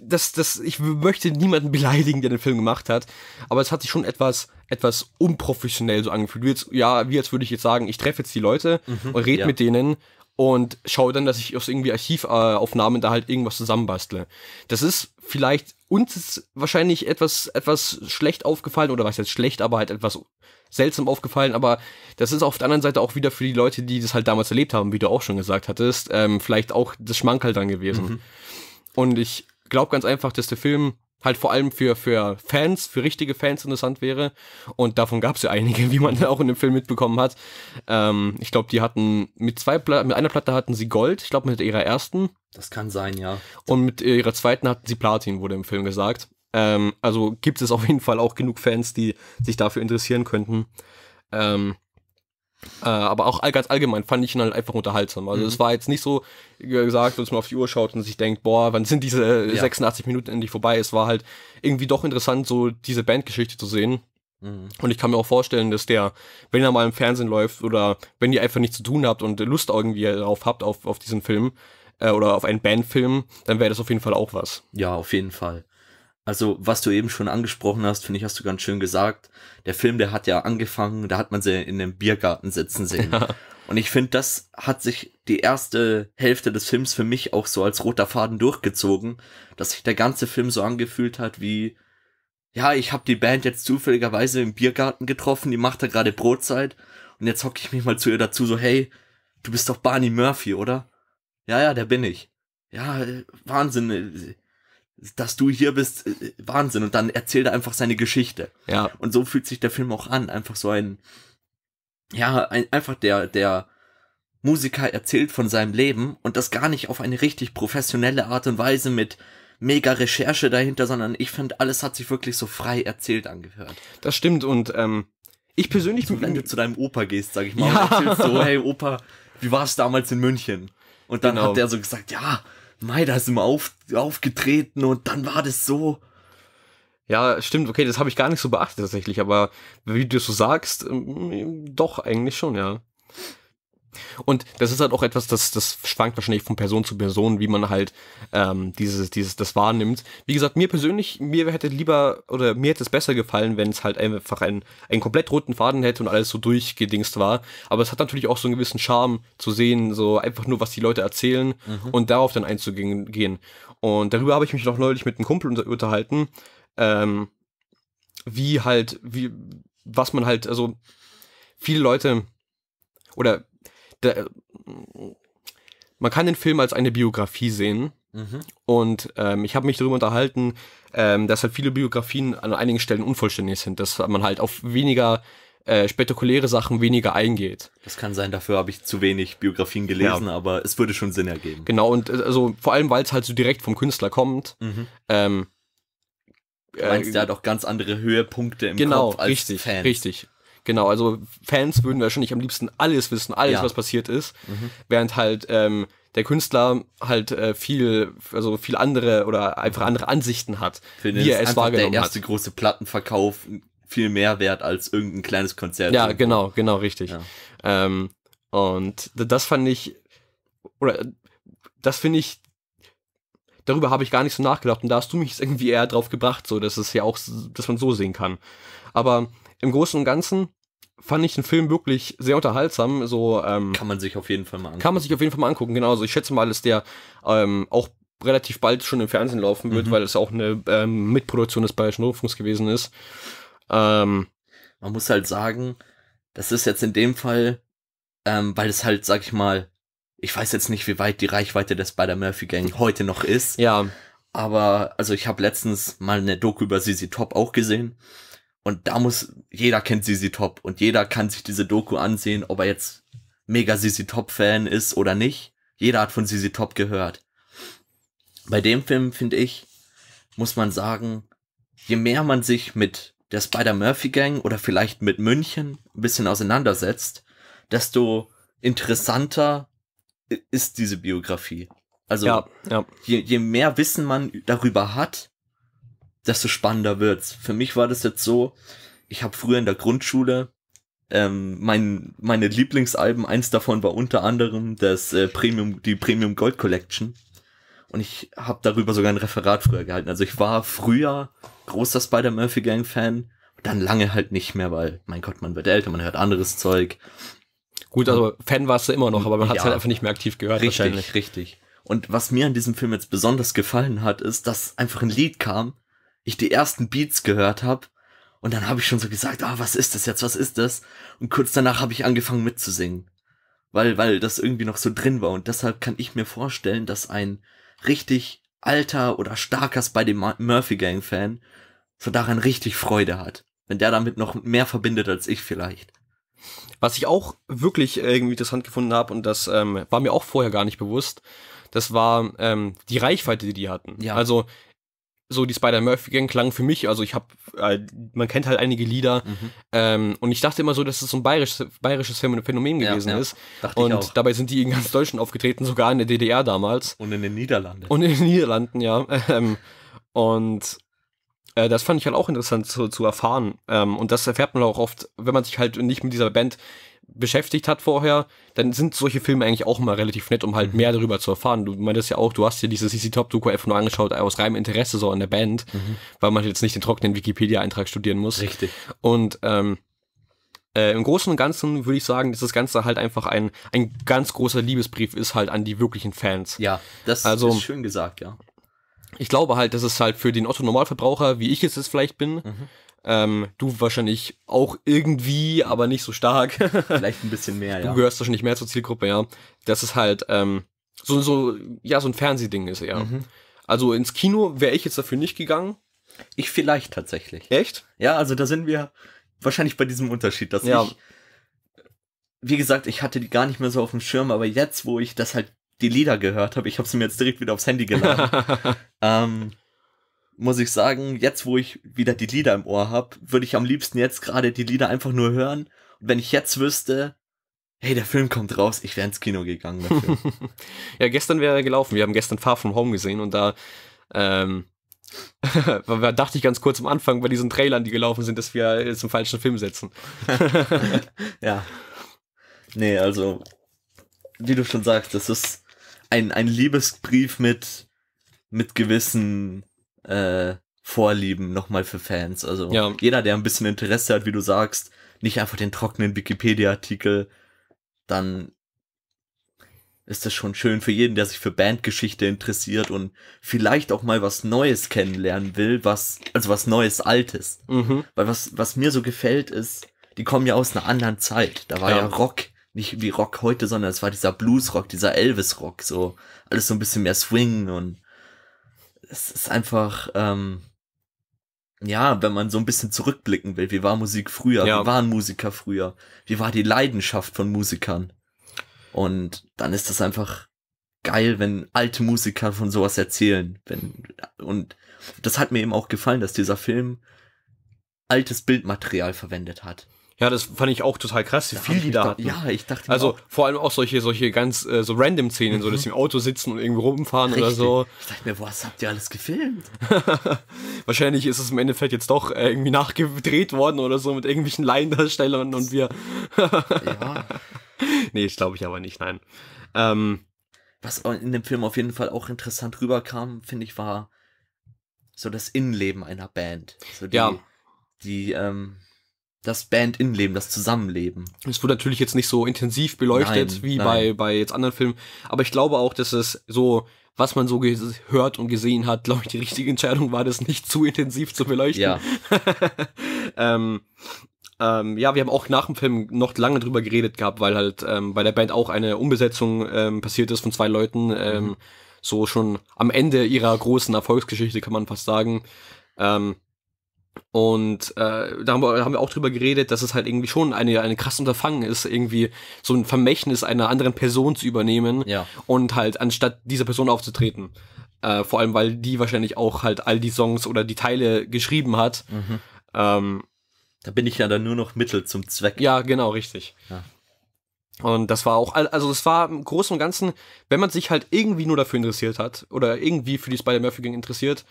das, das, ich möchte niemanden beleidigen, der den Film gemacht hat, aber es hat sich schon etwas, etwas unprofessionell so angefühlt. Wie jetzt, ja, wie jetzt würde ich jetzt sagen, ich treffe jetzt die Leute mhm, und rede ja. mit denen und schaue dann, dass ich aus irgendwie Archivaufnahmen da halt irgendwas zusammenbastle. Das ist vielleicht uns ist wahrscheinlich etwas, etwas schlecht aufgefallen, oder was jetzt schlecht, aber halt etwas seltsam aufgefallen, aber das ist auf der anderen Seite auch wieder für die Leute, die das halt damals erlebt haben, wie du auch schon gesagt hattest, ähm, vielleicht auch das Schmankerl dann gewesen. Mhm. Und ich glaube ganz einfach, dass der Film halt vor allem für, für Fans, für richtige Fans interessant wäre. Und davon gab es ja einige, wie man auch in dem Film mitbekommen hat. Ähm, ich glaube, die hatten mit zwei Pla mit einer Platte hatten sie Gold, ich glaube mit ihrer ersten. Das kann sein, ja. Und mit ihrer zweiten hatten sie Platin, wurde im Film gesagt. Ähm, also gibt es auf jeden Fall auch genug Fans, die sich dafür interessieren könnten. Ähm, äh, aber auch ganz allgemein fand ich ihn halt einfach unterhaltsam. Also mhm. es war jetzt nicht so gesagt, dass man auf die Uhr schaut und sich denkt, boah, wann sind diese ja. 86 Minuten endlich vorbei? Es war halt irgendwie doch interessant, so diese Bandgeschichte zu sehen. Mhm. Und ich kann mir auch vorstellen, dass der, wenn er mal im Fernsehen läuft oder wenn ihr einfach nichts zu tun habt und Lust irgendwie darauf habt, auf, auf diesen Film äh, oder auf einen Bandfilm, dann wäre das auf jeden Fall auch was. Ja, auf jeden Fall. Also, was du eben schon angesprochen hast, finde ich, hast du ganz schön gesagt. Der Film, der hat ja angefangen, da hat man sie in einem Biergarten sitzen sehen. Ja. Und ich finde, das hat sich die erste Hälfte des Films für mich auch so als roter Faden durchgezogen, dass sich der ganze Film so angefühlt hat wie, ja, ich habe die Band jetzt zufälligerweise im Biergarten getroffen, die macht da gerade Brotzeit und jetzt hocke ich mich mal zu ihr dazu so, hey, du bist doch Barney Murphy, oder? Ja, ja, der bin ich. Ja, Wahnsinn dass du hier bist, äh, Wahnsinn. Und dann erzählt er einfach seine Geschichte. Ja. Und so fühlt sich der Film auch an. Einfach so ein, ja, ein, einfach der, der Musiker erzählt von seinem Leben und das gar nicht auf eine richtig professionelle Art und Weise mit mega Recherche dahinter, sondern ich finde, alles hat sich wirklich so frei erzählt angehört. Das stimmt und ähm, ich persönlich... So, wenn du zu deinem Opa gehst, sag ich mal, ja. und erzählst so, hey Opa, wie war es damals in München? Und dann genau. hat der so gesagt, ja, Mei, da ist immer auf, aufgetreten und dann war das so. Ja, stimmt, okay, das habe ich gar nicht so beachtet tatsächlich, aber wie du so sagst, ähm, doch, eigentlich schon, ja. Und das ist halt auch etwas, das, das schwankt wahrscheinlich von Person zu Person, wie man halt ähm, dieses, dieses, das wahrnimmt. Wie gesagt, mir persönlich, mir hätte lieber oder mir hätte es besser gefallen, wenn es halt einfach einen, einen komplett roten Faden hätte und alles so durchgedingst war. Aber es hat natürlich auch so einen gewissen Charme zu sehen, so einfach nur, was die Leute erzählen Mhm. und darauf dann einzugehen. gehen. Und darüber habe ich mich noch neulich mit einem Kumpel unter, unterhalten, ähm, wie halt, wie, was man halt, also viele Leute oder der, man kann den Film als eine Biografie sehen Mhm. und ähm, ich habe mich darüber unterhalten, ähm, dass halt viele Biografien an einigen Stellen unvollständig sind, dass man halt auf weniger äh, spektakuläre Sachen weniger eingeht. Das kann sein, dafür habe ich zu wenig Biografien gelesen, aber es würde schon Sinn ergeben. Genau, und äh, also vor allem, weil es halt so direkt vom Künstler kommt. Mhm. Ähm, Du meinst, der hat auch ganz andere Höhepunkte im genau, Kopf als richtig, Fans. richtig. Genau, also Fans würden wahrscheinlich am liebsten alles wissen, alles, Ja. was passiert ist, Mhm. während halt ähm, der Künstler halt äh, viel, also viel andere oder einfach andere Ansichten hat, Für wie er es einfach der wahrgenommen erste hat. große Plattenverkauf viel mehr wert als irgendein kleines Konzert. Ja, irgendwo. genau, genau, richtig. Ja. Ähm, und das fand ich, oder das finde ich, darüber habe ich gar nicht so nachgedacht und da hast du mich irgendwie eher drauf gebracht, so dass es ja auch, dass man so sehen kann. Aber im Großen und Ganzen fand ich den Film wirklich sehr unterhaltsam, so ähm, Kann man sich auf jeden Fall mal angucken. kann man sich auf jeden Fall mal angucken. Genau, also ich schätze mal, dass der ähm, auch relativ bald schon im Fernsehen laufen wird, Mhm. weil es auch eine ähm, Mitproduktion des Bayerischen Rundfunks gewesen ist. Ähm, Man muss halt sagen, das ist jetzt in dem Fall, ähm, weil es halt, sag ich mal, ich weiß jetzt nicht, wie weit die Reichweite des Spider-Murphy Gang heute noch ist, ja, aber also ich habe letztens mal eine Doku über ZZ Top auch gesehen und da muss, jeder kennt ZZ Top und jeder kann sich diese Doku ansehen, ob er jetzt mega ZZ Top Fan ist oder nicht. Jeder hat von ZZ Top gehört. Bei dem Film, finde ich, muss man sagen, je mehr man sich mit der Spider-Murphy-Gang oder vielleicht mit München ein bisschen auseinandersetzt, desto interessanter ist diese Biografie. Also ja, ja. je, je mehr Wissen man darüber hat, desto spannender wird's. Für mich war das jetzt so, ich habe früher in der Grundschule ähm, mein, meine Lieblingsalben, eins davon war unter anderem das äh, Premium, die Premium Gold Collection. Und ich habe darüber sogar ein Referat früher gehalten. Also ich war früher großer Spider-Murphy-Gang-Fan, dann lange halt nicht mehr, weil, mein Gott, man wird älter, man hört anderes Zeug. Gut, also Fan warst du immer noch, aber man hat es Ja. halt einfach nicht mehr aktiv gehört. Richtig, richtig. Und was mir an diesem Film jetzt besonders gefallen hat, ist, dass einfach ein Lied kam, ich die ersten Beats gehört habe und dann habe ich schon so gesagt, ah, was ist das jetzt, was ist das? Und kurz danach habe ich angefangen mitzusingen, weil weil das irgendwie noch so drin war und deshalb kann ich mir vorstellen, dass ein richtig alter oder starker Spidey-Murphy Gang Fan so daran richtig Freude hat, wenn der damit noch mehr verbindet als ich vielleicht. Was ich auch wirklich irgendwie interessant gefunden habe und das ähm, war mir auch vorher gar nicht bewusst, das war ähm, die Reichweite, die die hatten. Ja. Also so die Spider-Murphy-Gang klang für mich, also ich habe, äh, man kennt halt einige Lieder Mhm. ähm, und ich dachte immer so, dass es so ein bayerisches, bayerisches Phänomen Ja, gewesen ja. ist. Dachte Und dabei sind die in ganz Deutschland aufgetreten, sogar in der DDR damals. Und in den Niederlanden. Und in den Niederlanden, ja. Ähm, und äh, das fand ich halt auch interessant zu, zu erfahren. Ähm, und das erfährt man auch oft, wenn man sich halt nicht mit dieser Band beschäftigt hat vorher, dann sind solche Filme eigentlich auch immer relativ nett, um halt mehr darüber zu erfahren. Du meintest ja auch, du hast dir diese CC Top Doku einfach nur angeschaut aus reinem Interesse so an der Band, weil man jetzt nicht den trockenen Wikipedia-Eintrag studieren muss. Richtig. Und ähm, äh, im Großen und Ganzen würde ich sagen, dass das Ganze halt einfach ein, ein ganz großer Liebesbrief ist halt an die wirklichen Fans. Ja, das Also- ist schön gesagt, ja. Ich glaube halt, dass es halt für den Otto-Normalverbraucher, wie ich es jetzt vielleicht bin, Mhm. Ähm, du wahrscheinlich auch irgendwie, aber nicht so stark. Vielleicht ein bisschen mehr, du ja. gehörst wahrscheinlich mehr zur Zielgruppe, ja. Dass es halt ähm, so, so, ja, so ein Fernsehding ist, ja. Mhm. Also ins Kino wäre ich jetzt dafür nicht gegangen. Ich vielleicht tatsächlich. Echt? Ja, also da sind wir wahrscheinlich bei diesem Unterschied, dass Ja. ich, wie gesagt, ich hatte die gar nicht mehr so auf dem Schirm, aber jetzt, wo ich das halt die Lieder gehört habe, ich habe sie mir jetzt direkt wieder aufs Handy geladen, ähm, muss ich sagen, jetzt, wo ich wieder die Lieder im Ohr habe, würde ich am liebsten jetzt gerade die Lieder einfach nur hören. Und wenn ich jetzt wüsste, hey, der Film kommt raus, ich wäre ins Kino gegangen ja, gestern wäre er gelaufen. Wir haben gestern Far From Home gesehen und da ähm, da dachte ich ganz kurz am Anfang bei diesen Trailern, die gelaufen sind, dass wir jetzt im falschen Film setzen. ja. Nee, also, wie du schon sagst, das ist ein, ein Liebesbrief mit, mit gewissen äh, Vorlieben nochmal für Fans. Also Ja. jeder, der ein bisschen Interesse hat, wie du sagst, nicht einfach den trockenen Wikipedia-Artikel, dann ist das schon schön für jeden, der sich für Bandgeschichte interessiert und vielleicht auch mal was Neues kennenlernen will, was, also was Neues, Altes. Mhm. Weil was, was mir so gefällt ist, die kommen ja aus einer anderen Zeit. Da war ja, Ja. Rock, nicht wie Rock heute, sondern es war dieser Blues-Rock, dieser Elvis-Rock, so alles so ein bisschen mehr Swing und es ist einfach, ähm, ja, wenn man so ein bisschen zurückblicken will, wie war Musik früher, Ja. wie waren Musiker früher, wie war die Leidenschaft von Musikern? Und dann ist das einfach geil, wenn alte Musiker von sowas erzählen. Wenn, und das hat mir eben auch gefallen, dass dieser Film altes Bildmaterial verwendet hat. Ja, das fand ich auch total krass, wie Da viel die da hatten. Ja, ich dachte Also auch, vor allem auch solche, solche ganz äh, so random Szenen, so Mhm. dass sie im Auto sitzen und irgendwie rumfahren oder richtig. so. Ich dachte mir, was habt ihr alles gefilmt? Wahrscheinlich ist es im Endeffekt jetzt doch äh, irgendwie nachgedreht worden oder so mit irgendwelchen Laiendarstellern und wir. Ja. nee, das glaube ich aber nicht, nein. Ähm, Was in dem Film auf jeden Fall auch interessant rüberkam, finde ich, war so das Innenleben einer Band. So die, Ja. die, ähm, das Band-Innenleben, das Zusammenleben. Es wurde natürlich jetzt nicht so intensiv beleuchtet Nein, wie nein. bei, bei jetzt anderen Filmen, aber ich glaube auch, dass es so, was man so gehört und gesehen hat, glaube ich, die richtige Entscheidung war, das nicht zu intensiv zu beleuchten. Ja, ähm, ähm, ja, wir haben auch nach dem Film noch lange drüber geredet gehabt, weil halt ähm, bei der Band auch eine Umbesetzung ähm, passiert ist von zwei Leuten, ähm, Mhm. so schon am Ende ihrer großen Erfolgsgeschichte, kann man fast sagen. Ähm, und äh, da haben wir, haben wir auch drüber geredet, dass es halt irgendwie schon eine, eine krasse Unterfangen ist, irgendwie so ein Vermächtnis einer anderen Person zu übernehmen ja. und halt anstatt dieser Person aufzutreten. Äh, vor allem, weil die wahrscheinlich auch halt all die Songs oder die Teile geschrieben hat. Mhm. Ähm, Da bin ich ja dann nur noch Mittel zum Zweck. ja, genau, richtig. Ja. Und das war auch, also es war im Großen und Ganzen, wenn man sich halt irgendwie nur dafür interessiert hat oder irgendwie für die Spider-Murphy-Gang interessiert,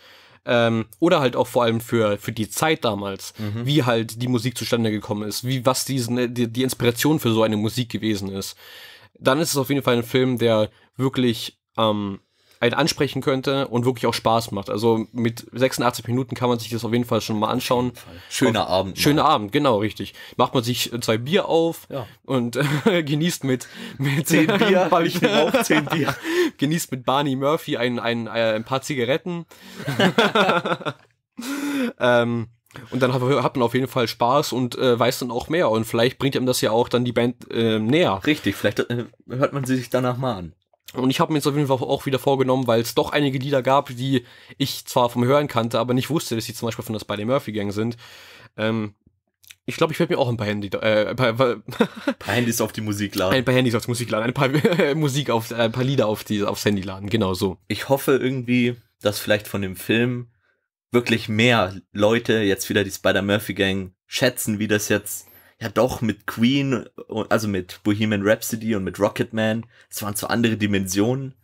ähm, oder halt auch vor allem für, für die Zeit damals, Mhm. wie halt die Musik zustande gekommen ist, wie was diesen, die, die Inspiration für so eine Musik gewesen ist, dann ist es auf jeden Fall ein Film, der wirklich ähm, einen ansprechen könnte und wirklich auch Spaß macht. Also mit 86 Minuten kann man sich das auf jeden Fall schon mal anschauen. Schöner Abend. mal. Schöner Abend, genau, richtig. Macht man sich zwei Bier auf Ja. und äh, genießt mit, mit Zehn Bier, Barney- ich auch zehn Bier. genießt mit Barney Murphy ein, ein, äh, ein paar Zigaretten. ähm, und dann hat, hat man auf jeden Fall Spaß und äh, weiß dann auch mehr. Und vielleicht bringt ihm das ja auch dann die Band ähm, näher. Richtig, vielleicht äh, hört man sie sich danach mal an. Und ich habe mir jetzt auf jeden Fall auch wieder vorgenommen, weil es doch einige Lieder gab, die ich zwar vom Hören kannte, aber nicht wusste, dass sie zum Beispiel von der Spider Murphy Gang sind. Ähm, ich glaube, ich werde mir auch ein paar Handy, äh, ein paar, Ein paar Handys auf die Musik laden. ein paar Handys aufs Musik laden, ein paar Musik auf, ein paar Lieder auf die, aufs Handy laden, genau so. ich hoffe irgendwie, dass vielleicht von dem Film wirklich mehr Leute jetzt wieder die Spider-Murphy-Gang schätzen, wie das jetzt ja doch mit Queen, und- also mit Bohemian Rhapsody und mit Rocketman, es waren zwar andere Dimensionen,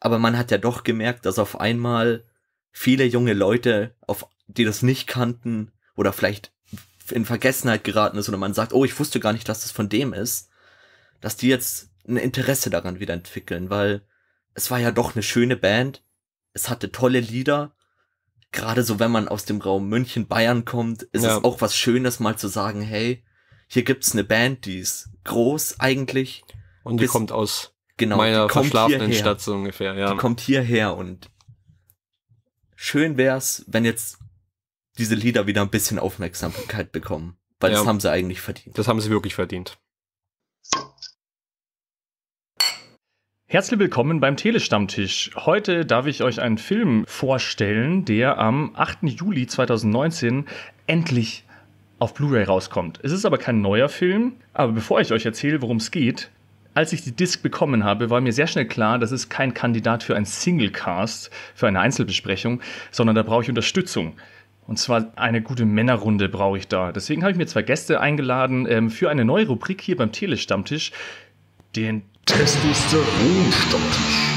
aber man hat ja doch gemerkt, dass auf einmal viele junge Leute, auf, die das nicht kannten oder vielleicht in Vergessenheit geraten ist oder man sagt, oh, ich wusste gar nicht, dass das von dem ist, dass die jetzt ein Interesse daran wieder entwickeln, weil es war ja doch eine schöne Band, es hatte tolle Lieder. Gerade so, wenn man aus dem Raum München, Bayern kommt, ist Ja. es auch was Schönes, mal zu sagen, hey, hier gibt's eine Band, die ist groß eigentlich. Und die Bis- kommt aus Genau, meiner verschlafenen hierher. Stadt so ungefähr, ja. Die kommt hierher und schön wär's, wenn jetzt diese Lieder wieder ein bisschen Aufmerksamkeit bekommen. Weil das Ja. haben sie eigentlich verdient. Das haben sie wirklich verdient. Herzlich willkommen beim Telestammtisch. Heute darf ich euch einen Film vorstellen, der am 8. Juli 2019 endlich auf Blu-ray rauskommt. Es ist aber kein neuer Film, aber bevor ich euch erzähle, worum es geht, als ich die Disc bekommen habe, war mir sehr schnell klar, das ist kein Kandidat für ein Singlecast, für eine Einzelbesprechung, sondern da brauche ich Unterstützung. Und zwar eine gute Männerrunde brauche ich da. Deswegen habe ich mir zwei Gäste eingeladen ähm, für eine neue Rubrik hier beim Telestammtisch. den Testosteronstammtisch.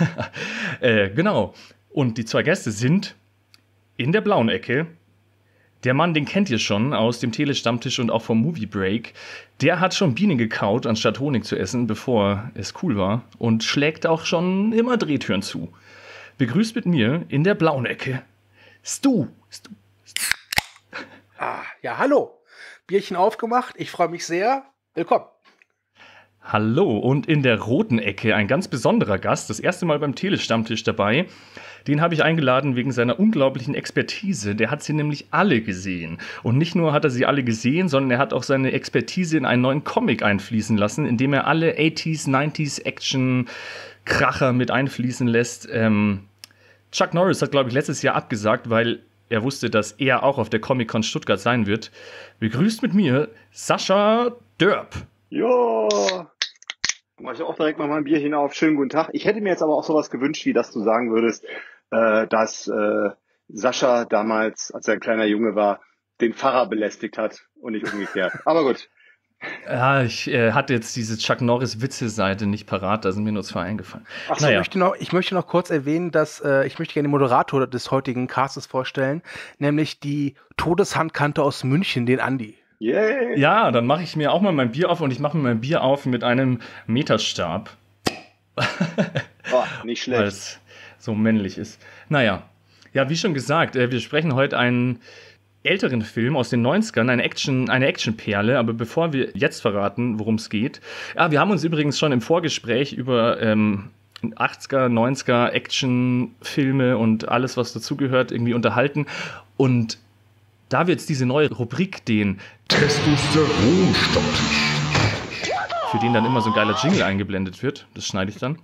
äh, genau. Und die zwei Gäste sind in der blauen Ecke. Der Mann, den kennt ihr schon aus dem Telestammtisch und auch vom Movie Break. Der hat schon Bienen gekaut, anstatt Honig zu essen, bevor es cool war. Und schlägt auch schon immer Drehtüren zu. Begrüßt mit mir in der blauen Ecke Stu. Stu. Ah, ja, hallo. Bierchen aufgemacht. Ich freue mich sehr. Willkommen. Hallo und in der roten Ecke ein ganz besonderer Gast, das erste Mal beim Telestammtisch dabei. Den habe ich eingeladen wegen seiner unglaublichen Expertise. Der hat sie nämlich alle gesehen. Und nicht nur hat er sie alle gesehen, sondern er hat auch seine Expertise in einen neuen Comic einfließen lassen, in dem er alle 80s, 90s Action-Kracher mit einfließen lässt. Ähm, Chuck Norris hat, glaube ich, letztes Jahr abgesagt, weil er wusste, dass er auch auf der Comic-Con Stuttgart sein wird. Begrüßt mit mir Sascha Dörp. Ja, mach ich auch direkt mal mein Bier hinauf. Schönen guten Tag. Ich hätte mir jetzt aber auch sowas gewünscht, wie dass du sagen würdest, äh, dass äh, Sascha damals, als er ein kleiner Junge war, den Pfarrer belästigt hat und nicht umgekehrt. Aber gut. Ja, ich äh, hatte jetzt diese Chuck Norris Witze-Seite nicht parat, da sind mir nur zwei eingefallen. Ach so, Naja. möchte noch, ich möchte noch kurz erwähnen, dass äh, ich möchte gerne den Moderator des heutigen Castes vorstellen, nämlich die Todeshandkante aus München, den Andi. Yay. Ja, dann mache ich mir auch mal mein Bier auf und ich mache mir mein Bier auf mit einem Meterstab, Oh, nicht weil schlecht. es so männlich ist. Naja, ja, wie schon gesagt, äh, wir sprechen heute einen älteren Film aus den 90ern, eine Action, eine Actionperle, aber bevor wir jetzt verraten, worum es geht. Ja, wir haben uns übrigens schon im Vorgespräch über ähm, 80er, 90er Actionfilme und alles, was dazugehört, irgendwie unterhalten. Und da wir jetzt diese neue Rubrik, den Testosteronstammtisch, für den dann immer so ein geiler Jingle eingeblendet wird, das schneide ich dann,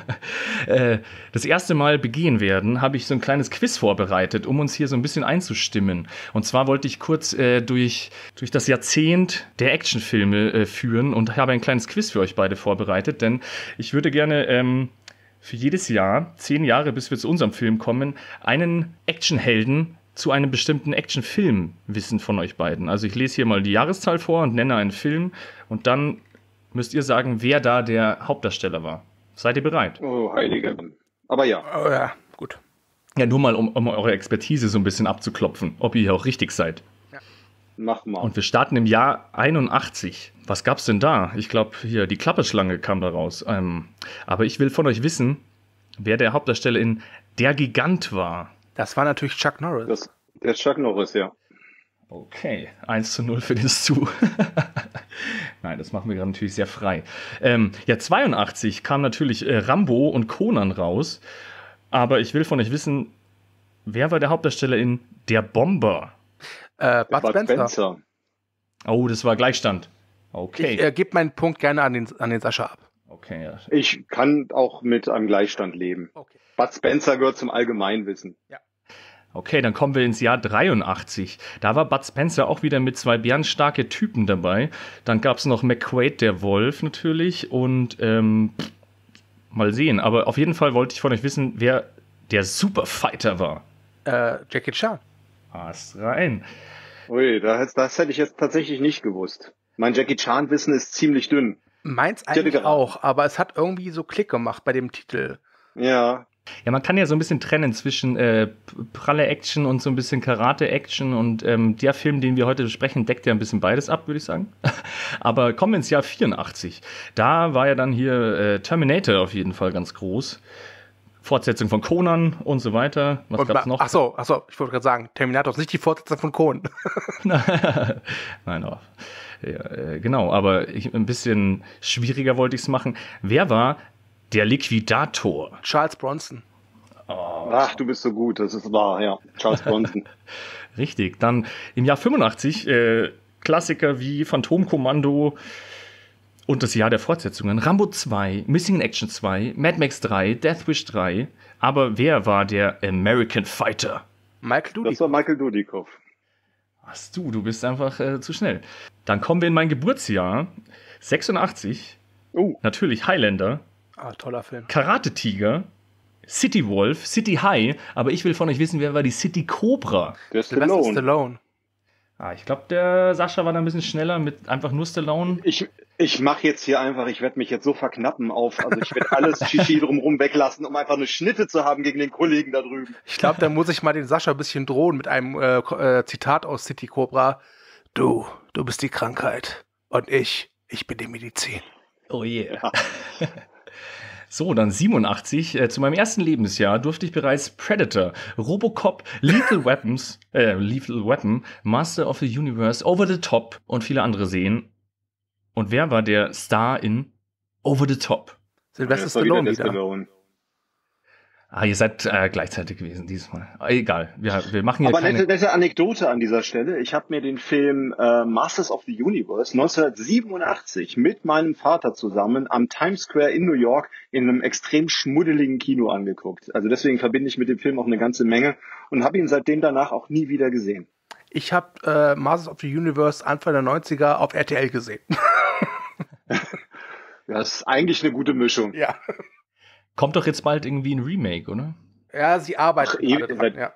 äh, das erste Mal begehen werden, habe ich so ein kleines Quiz vorbereitet, um uns hier so ein bisschen einzustimmen. Und zwar wollte ich kurz äh, durch, durch das Jahrzehnt der Actionfilme äh, führen und habe ein kleines Quiz für euch beide vorbereitet, denn ich würde gerne ähm, für jedes Jahr, zehn Jahre bis wir zu unserem Film kommen, einen Actionhelden zu einem bestimmten Actionfilm wissen von euch beiden. Also ich lese hier mal die Jahreszahl vor und nenne einen Film und dann müsst ihr sagen, wer da der Hauptdarsteller war. Seid ihr bereit? Oh, heilige. Aber ja. Oh ja, gut. Ja, nur mal, um, um eure Expertise so ein bisschen abzuklopfen, ob ihr hier auch richtig seid. Mach mal. Und wir starten im Jahr 81. Was gab's denn da? Ich glaube, hier die Klapperschlange kam da raus. Ähm, aber ich will von euch wissen, wer der Hauptdarsteller in Der Gigant war. Das war natürlich Chuck Norris. das, der ist Chuck Norris, ja. Okay, 1 zu 0 für den Stu. Nein, das machen wir gerade natürlich sehr frei. Ähm, ja, 82 kam natürlich äh, Rambo und Conan raus. Aber ich will von euch wissen, wer war der Hauptdarsteller in Der Bomber? äh, Bud Bud Spencer. Spencer. Oh, das war Gleichstand. Ich Okay. äh, gebe meinen Punkt gerne an den, an den Sascha ab. okay, ja. Ich kann auch mit einem Gleichstand leben. Okay. Bud Spencer gehört zum Allgemeinwissen. Okay, dann kommen wir ins Jahr 83. Da war Bud Spencer auch wieder mit zwei bärenstarke Typen dabei. Dann gab es noch McQuaid, der Wolf natürlich. Und ähm, mal sehen. Aber auf jeden Fall wollte ich von euch wissen, wer der Superfighter war. Äh, Jackie Chan. Hast rein. Ui, das, das hätte ich jetzt tatsächlich nicht gewusst. Mein Jackie Chan-Wissen ist ziemlich dünn. Meins eigentlich auch, aber es hat irgendwie so Klick gemacht bei dem Titel. Ja, Ja, man kann ja so ein bisschen trennen zwischen äh, pralle Action und so ein bisschen Karate-Action. Und ähm, der Film, den wir heute besprechen, deckt ja ein bisschen beides ab, würde ich sagen. Aber kommen wir ins Jahr 84. Da war ja dann hier äh, Terminator auf jeden Fall ganz groß. Fortsetzung von Conan und so weiter. Was Und gab's noch? Ach so, ach so, ich wollte gerade sagen, Terminator ist nicht die Fortsetzung von Cohen. Nein, aber, ja, äh, genau, aber ich, ein bisschen schwieriger wollte ich es machen. Wer war der Liquidator? Charles Bronson. ach, du bist so gut, das ist wahr, ja. Charles Bronson. Richtig. Dann im Jahr 85 äh, Klassiker wie Phantomkommando und das Jahr der Fortsetzungen. Rambo 2, Missing in Action 2, Mad Max 3, Death Wish 3. Aber wer war der American Fighter? Michael Das Dudikoff. war Michael Dudikoff. Hast du, du bist einfach äh, zu schnell. Dann kommen wir in mein Geburtsjahr. 86. Oh. Natürlich Highlander, Ah, toller Film. Karate Tiger, City Wolf, City High. Aber ich will von euch wissen, wer war die City Cobra? Der Stallone. Stallone. Ah, ich glaube, der Sascha war da ein bisschen schneller mit einfach nur Stallone. Ich, ich mache jetzt hier einfach, ich werde mich jetzt so verknappen auf, also ich werde alles Shishi drumherum weglassen, um einfach eine Schnitte zu haben gegen den Kollegen da drüben. Ich glaube, da muss ich mal den Sascha ein bisschen drohen mit einem äh, äh, Zitat aus City Cobra. Du, du bist die Krankheit. Und ich, ich bin die Medizin. Oh yeah. So, dann 87. Äh, zu meinem ersten Lebensjahr durfte ich bereits Predator, Robocop, Lethal Weapons, äh, Lethal Weapon, Master of the Universe, Over the Top und viele andere sehen. Und wer war der Star in Over the Top? Sylvester Stallone der wieder. Ah, ihr seid äh, gleichzeitig gewesen diesmal. Ah, egal, wir, wir machen hier Aber keine... nette, nette Anekdote an dieser Stelle. Ich habe mir den Film äh, Masters of the Universe 1987 mit meinem Vater zusammen am Times Square in New York in einem extrem schmuddeligen Kino angeguckt. Also deswegen verbinde ich mit dem Film auch eine ganze Menge und habe ihn seitdem danach auch nie wieder gesehen. Ich habe äh, Masters of the Universe Anfang der 90er auf RTL gesehen. Das ist eigentlich eine gute Mischung. ja. Kommt doch jetzt bald irgendwie ein Remake, oder? Ja, sie arbeitet Ach, dran, seit- ja.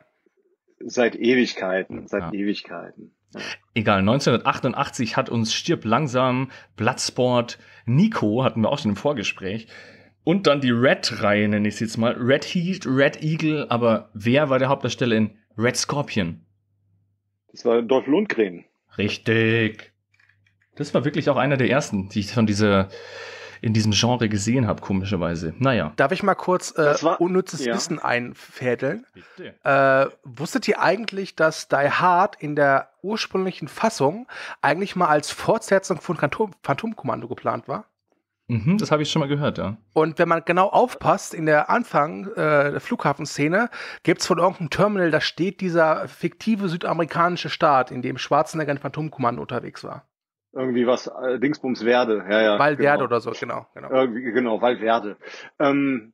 Seit Ewigkeiten, seit Ja. Ewigkeiten. Egal, 1988 hat uns Stirb langsam, Bloodsport, Nico hatten wir auch schon im Vorgespräch. Und dann die Red-Reihe, nenne ich es jetzt mal. Red Heat, Red Eagle, aber wer war der Hauptdarsteller in Red Scorpion? Das war Dolph Lundgren. Richtig. Das war wirklich auch einer der ersten, die ich von dieser, in diesem Genre gesehen habe, komischerweise. Naja. Darf ich mal kurz äh, war- unnützes ja. Wissen einfädeln? Bitte. Äh, wusstet ihr eigentlich, dass Die Hard in der ursprünglichen Fassung eigentlich mal als Fortsetzung von Phantom, Phantomkommando geplant war? Mhm, das habe ich schon mal gehört, ja. Und wenn man genau aufpasst, in der Anfang äh, der Flughafenszene gibt es von irgendeinem Terminal, da steht dieser fiktive südamerikanische Staat, in dem Schwarzenegger in Phantomkommando unterwegs war. Irgendwie was, äh, Dingsbums Werde. Ja, ja, Valverde genau. oder so, genau. genau. Irgendwie, genau, Valverde. Ähm,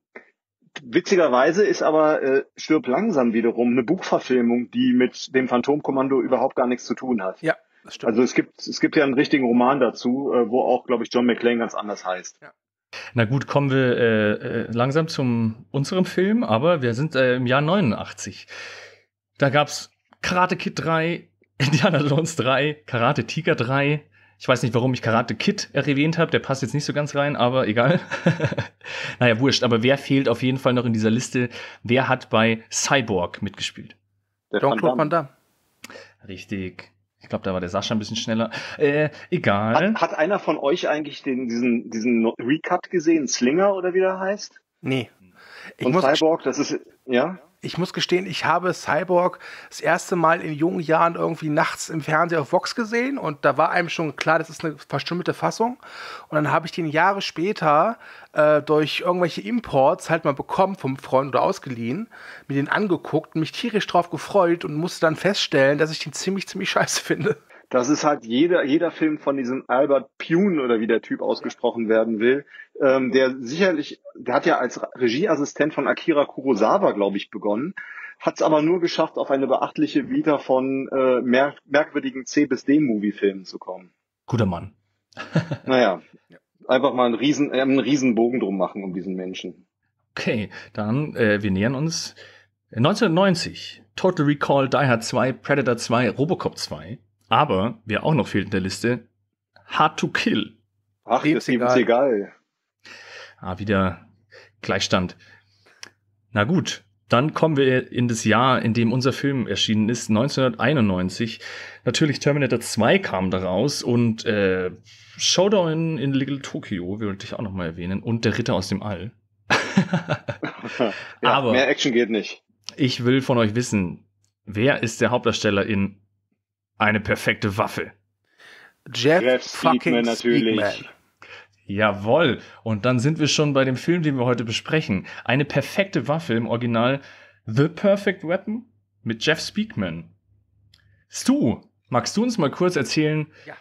witzigerweise ist aber äh, Stirb langsam wiederum eine Buchverfilmung, die mit dem Phantomkommando überhaupt gar nichts zu tun hat. Ja, das stimmt. Also es gibt es gibt ja einen richtigen Roman dazu, äh, wo auch, glaube ich, John McClane ganz anders heißt. Na gut, kommen wir äh, äh, langsam zum unserem Film, aber wir sind äh, im Jahr 89. Da gab's Karate Kid 3, Indiana Jones 3, Karate Tiger 3. Ich weiß nicht, warum ich Karate Kid erwähnt habe, der passt jetzt nicht so ganz rein, aber egal. naja, wurscht, aber wer fehlt auf jeden Fall noch in dieser Liste? Wer hat bei Cyborg mitgespielt? Der Jean-Claude Van. Damme. Richtig. Ich glaube, da war der Sascha ein bisschen schneller. Äh, egal. Hat, hat einer von euch eigentlich den, diesen, diesen Recut gesehen? Slinger oder wie der heißt? Nee. Ich muss, Cyborg, das ist, ja? ich muss gestehen, ich habe Cyborg das erste Mal in jungen Jahren irgendwie nachts im Fernsehen auf Vox gesehen und da war einem schon klar, das ist eine verstümmelte Fassung. Und dann habe ich den Jahre später äh, durch irgendwelche Imports halt mal bekommen vom Freund oder ausgeliehen, mir den angeguckt, mich tierisch drauf gefreut und musste dann feststellen, dass ich den ziemlich, ziemlich scheiße finde. Das ist halt jeder, jeder Film von diesem Albert Pune oder wie der Typ ausgesprochen werden will, ähm, der sicherlich, der hat ja als Regieassistent von Akira Kurosawa, glaube ich, begonnen, hat es aber nur geschafft, auf eine beachtliche Vita von äh, merk merkwürdigen C bis D-Movie-Filmen zu kommen. Guter Mann. Naja, einfach mal einen riesen, äh, einen riesen Bogen drum machen um diesen Menschen. Okay, dann äh, wir nähern uns 1990. Total Recall, Die Hard 2, Predator 2, Robocop 2. Aber, wer auch noch fehlt in der Liste, Hard to Kill. Ach, Steven Seagal. Seagal. Ah, wieder Gleichstand. Na gut, dann kommen wir in das Jahr, in dem unser Film erschienen ist, 1991. Natürlich Terminator 2 kam da raus und äh, Showdown in, in Little Tokyo, wollte ich auch noch mal erwähnen, und Der Ritter aus dem All. ja, Aber- mehr Action geht nicht. Ich will von euch wissen, wer ist der Hauptdarsteller in Eine perfekte Waffe? Jeff, Jeff fucking Speakman natürlich. Speakman. Jawohl. Und dann sind wir schon bei dem Film, den wir heute besprechen. Eine perfekte Waffe im Original The Perfect Weapon mit Jeff Speakman. Stu, magst du uns mal kurz erzählen, Ja.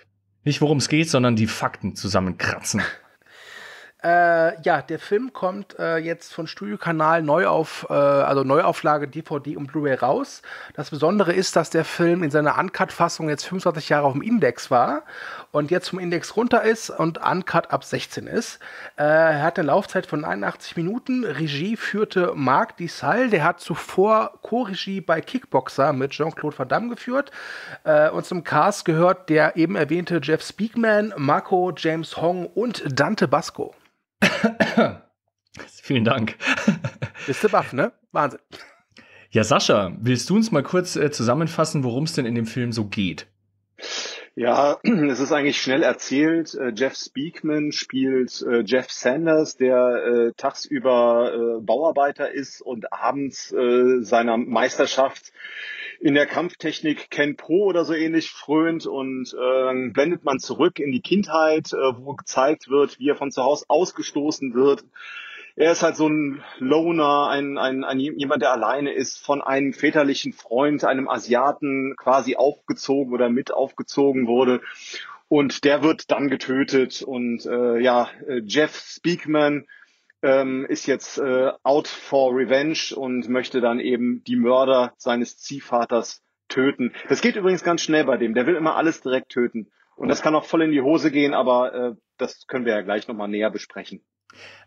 nicht worum es geht, sondern die Fakten zusammenkratzen? Äh, ja, der Film kommt äh, jetzt von Studiokanal neu auf, äh, also Neuauflage DVD und Blu-ray raus. Das Besondere ist, dass der Film in seiner Uncut-Fassung jetzt 25 Jahre auf dem Index war und jetzt vom Index runter ist und Uncut ab 16 ist. Äh, er hat eine Laufzeit von 81 Minuten. Regie führte Marc Dissal, der hat zuvor Co-Regie bei Kickboxer mit Jean-Claude Van Damme geführt. Äh, und zum Cast gehört der eben erwähnte Jeff Speakman, Marco James Hong und Dante Basco. Vielen Dank. Bist du baff, ne? Wahnsinn. Ja, Sascha, willst du uns mal kurz äh, zusammenfassen, worum es denn in dem Film so geht? Ja, es ist eigentlich schnell erzählt. Äh, Jeff Speakman spielt äh, Jeff Sanders, der äh, tagsüber Bauarbeiter ist und abends seiner Meisterschaft in der Kampftechnik Ken Po oder so ähnlich frönt und äh, blendet man zurück in die Kindheit, äh, wo gezeigt wird, wie er von zu Hause ausgestoßen wird. Er ist halt so ein Loner, ein, ein, ein jemand, der alleine ist, von einem väterlichen Freund, einem Asiaten quasi aufgezogen oder mit aufgezogen wurde. Und der wird dann getötet. Und äh, ja, äh, Jeff Speakman ähm, ist jetzt äh, out for revenge und möchte dann eben die Mörder seines Ziehvaters töten. Das geht übrigens ganz schnell bei dem. Der will immer alles direkt töten. Und das kann auch voll in die Hose gehen, aber äh, das können wir ja gleich nochmal näher besprechen.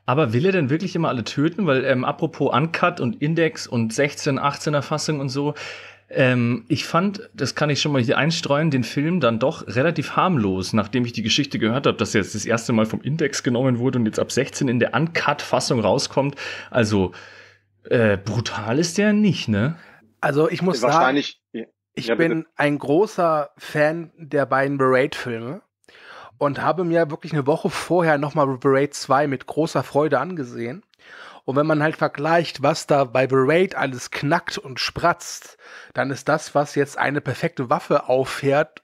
Aber will er denn wirklich immer alle töten? Weil ähm, apropos Uncut und Index und 16, 18er Fassung und so, ähm, ich fand, das kann ich schon mal hier einstreuen, den Film dann doch relativ harmlos, nachdem ich die Geschichte gehört habe, dass er jetzt das erste Mal vom Index genommen wurde und jetzt ab 16 in der Uncut-Fassung rauskommt. Also äh, brutal ist der nicht, ne? Also ich muss Wahrscheinlich, sagen, ich ja, bin ein großer Fan der beiden Berate-Filme und habe mir wirklich eine Woche vorher nochmal Berate 2 mit großer Freude angesehen. Und wenn man halt vergleicht, was da bei Berate alles knackt und spratzt, dann ist das, was jetzt eine perfekte Waffe auffährt,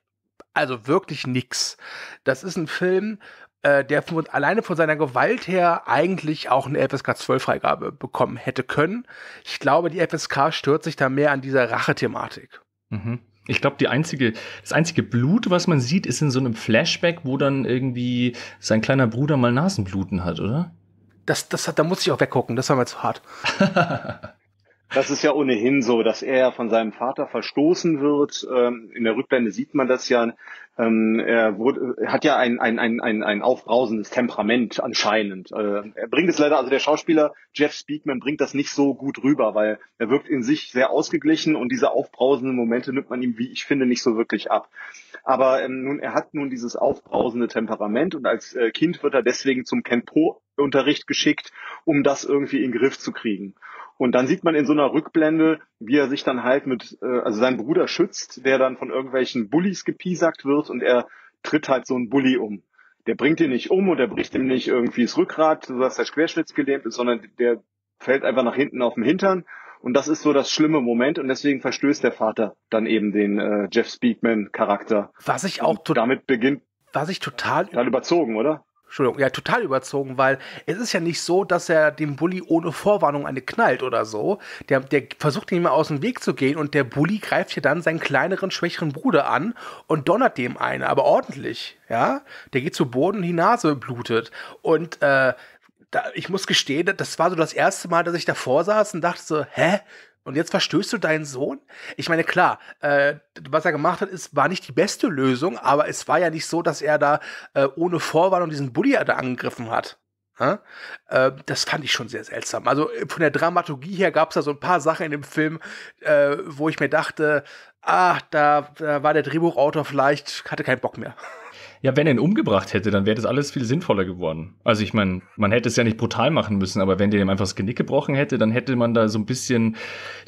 also wirklich nix. Das ist ein Film, äh, der von, alleine von seiner Gewalt her eigentlich auch eine FSK 12 Freigabe bekommen hätte können. Ich glaube, die FSK stört sich da mehr an dieser Rache-Thematik. Mhm. Ich glaube, die einzige, das einzige Blut, was man sieht, ist in so einem Flashback, wo dann irgendwie sein kleiner Bruder mal Nasenbluten hat, oder? Das, das, da muss ich auch weggucken, das war mir zu hart. Das ist ja ohnehin so, dass er von seinem Vater verstoßen wird. Ähm, in der Rückblende sieht man das ja. Ähm, er, hat ja ein, ein, ein, ein, aufbrausendes Temperament anscheinend. Äh, er bringt es leider, also der Schauspieler Jeff Speakman bringt das nicht so gut rüber, weil er wirkt in sich sehr ausgeglichen und diese aufbrausenden Momente nimmt man ihm, wie ich finde, nicht so wirklich ab. Aber ähm, nun, er hat nun dieses aufbrausende Temperament und als äh, Kind wird er deswegen zum Kenpo-Unterricht geschickt, um das irgendwie in den Griff zu kriegen. Und dann sieht man in so einer Rückblende, wie er sich dann halt mit, äh, also seinen Bruder schützt, der dann von irgendwelchen Bullies gepiesackt wird und er tritt halt so einen Bully um. Der bringt ihn nicht um und der bricht ihm nicht irgendwie das Rückgrat, sodass er querschnittsgelähmt ist, sondern der fällt einfach nach hinten auf den Hintern. Und das ist so das schlimme Moment und deswegen verstößt der Vater dann eben den äh, Jeff Speakman Charakter. Was ich auch damit beginnt. Was ich total total überzogen, oder? Entschuldigung, ja, total überzogen, weil es ist ja nicht so, dass er dem Bully ohne Vorwarnung eine knallt oder so. Der, der versucht ihm aus dem Weg zu gehen und der Bully greift ja dann seinen kleineren, schwächeren Bruder an und donnert dem eine, aber ordentlich, ja. Der geht zu Boden und die Nase blutet. Und äh, da, ich muss gestehen, das war so das erste Mal, dass ich davor saß und dachte so, hä? Und jetzt verstößt du deinen Sohn? Ich meine, klar, äh, was er gemacht hat, ist, war nicht die beste Lösung, aber es war ja nicht so, dass er da äh, ohne Vorwarnung diesen Bulli da angegriffen hat. Ja? Äh, das fand ich schon sehr seltsam. Also äh, von der Dramaturgie her gab es da so ein paar Sachen in dem Film, äh, wo ich mir dachte, ah, da, da war der Drehbuchautor vielleicht, hatte keinen Bock mehr. Ja, wenn er ihn umgebracht hätte, dann wäre das alles viel sinnvoller geworden. Also ich meine, man hätte es ja nicht brutal machen müssen, aber wenn der ihm einfach das Genick gebrochen hätte, dann hätte man da so ein bisschen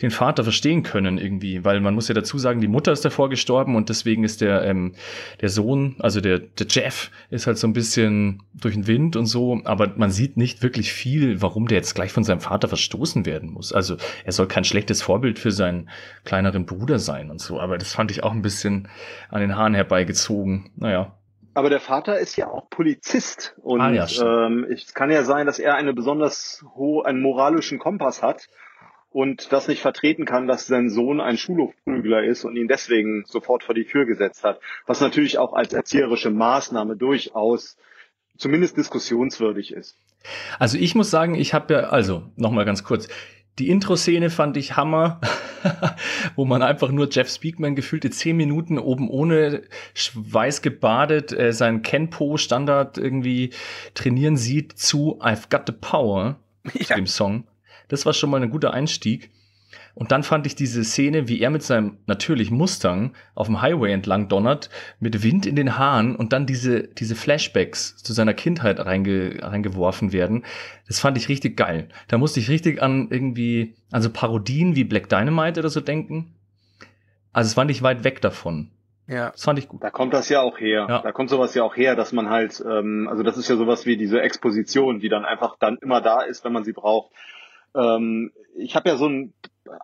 den Vater verstehen können irgendwie. Weil man muss ja dazu sagen, die Mutter ist davor gestorben und deswegen ist der, ähm, der Sohn, also der, der Jeff, ist halt so ein bisschen durch den Wind und so, aber man sieht nicht wirklich viel, warum der jetzt gleich von seinem Vater verstoßen werden muss. Also er soll kein schlechtes Vorbild für seinen kleineren Bruder sein und so, aber das fand ich auch ein bisschen an den Haaren herbeigezogen. Naja. Aber der Vater ist ja auch Polizist und Ah, ja, ähm, es kann ja sein, dass er eine besonders hohe, einen moralischen Kompass hat und das nicht vertreten kann, dass sein Sohn ein Schulhofprügler ist und ihn deswegen sofort vor die Tür gesetzt hat. Was natürlich auch als erzieherische Maßnahme durchaus zumindest diskussionswürdig ist. Also ich muss sagen, ich habe ja, also nochmal ganz kurz, die Intro-Szene fand ich Hammer, wo man einfach nur Jeff Speakman gefühlte zehn Minuten oben ohne Schweiß gebadet, äh, sein Kenpo-Standard irgendwie trainieren sieht zu I've Got the Power, ja. dem Song. Das war schon mal ein guter Einstieg. Und dann fand ich diese Szene, wie er mit seinem natürlich Mustang auf dem Highway entlang donnert, mit Wind in den Haaren und dann diese, diese Flashbacks zu seiner Kindheit reinge, reingeworfen werden. Das fand ich richtig geil. Da musste ich richtig an irgendwie, also Parodien wie Black Dynamite oder so denken. Also es fand ich weit weg davon. Ja. Das fand ich gut. Da kommt das ja auch her. Ja. Da kommt sowas ja auch her, dass man halt, ähm, also das ist ja sowas wie diese Exposition, die dann einfach dann immer da ist, wenn man sie braucht. Ähm, ich habe ja so ein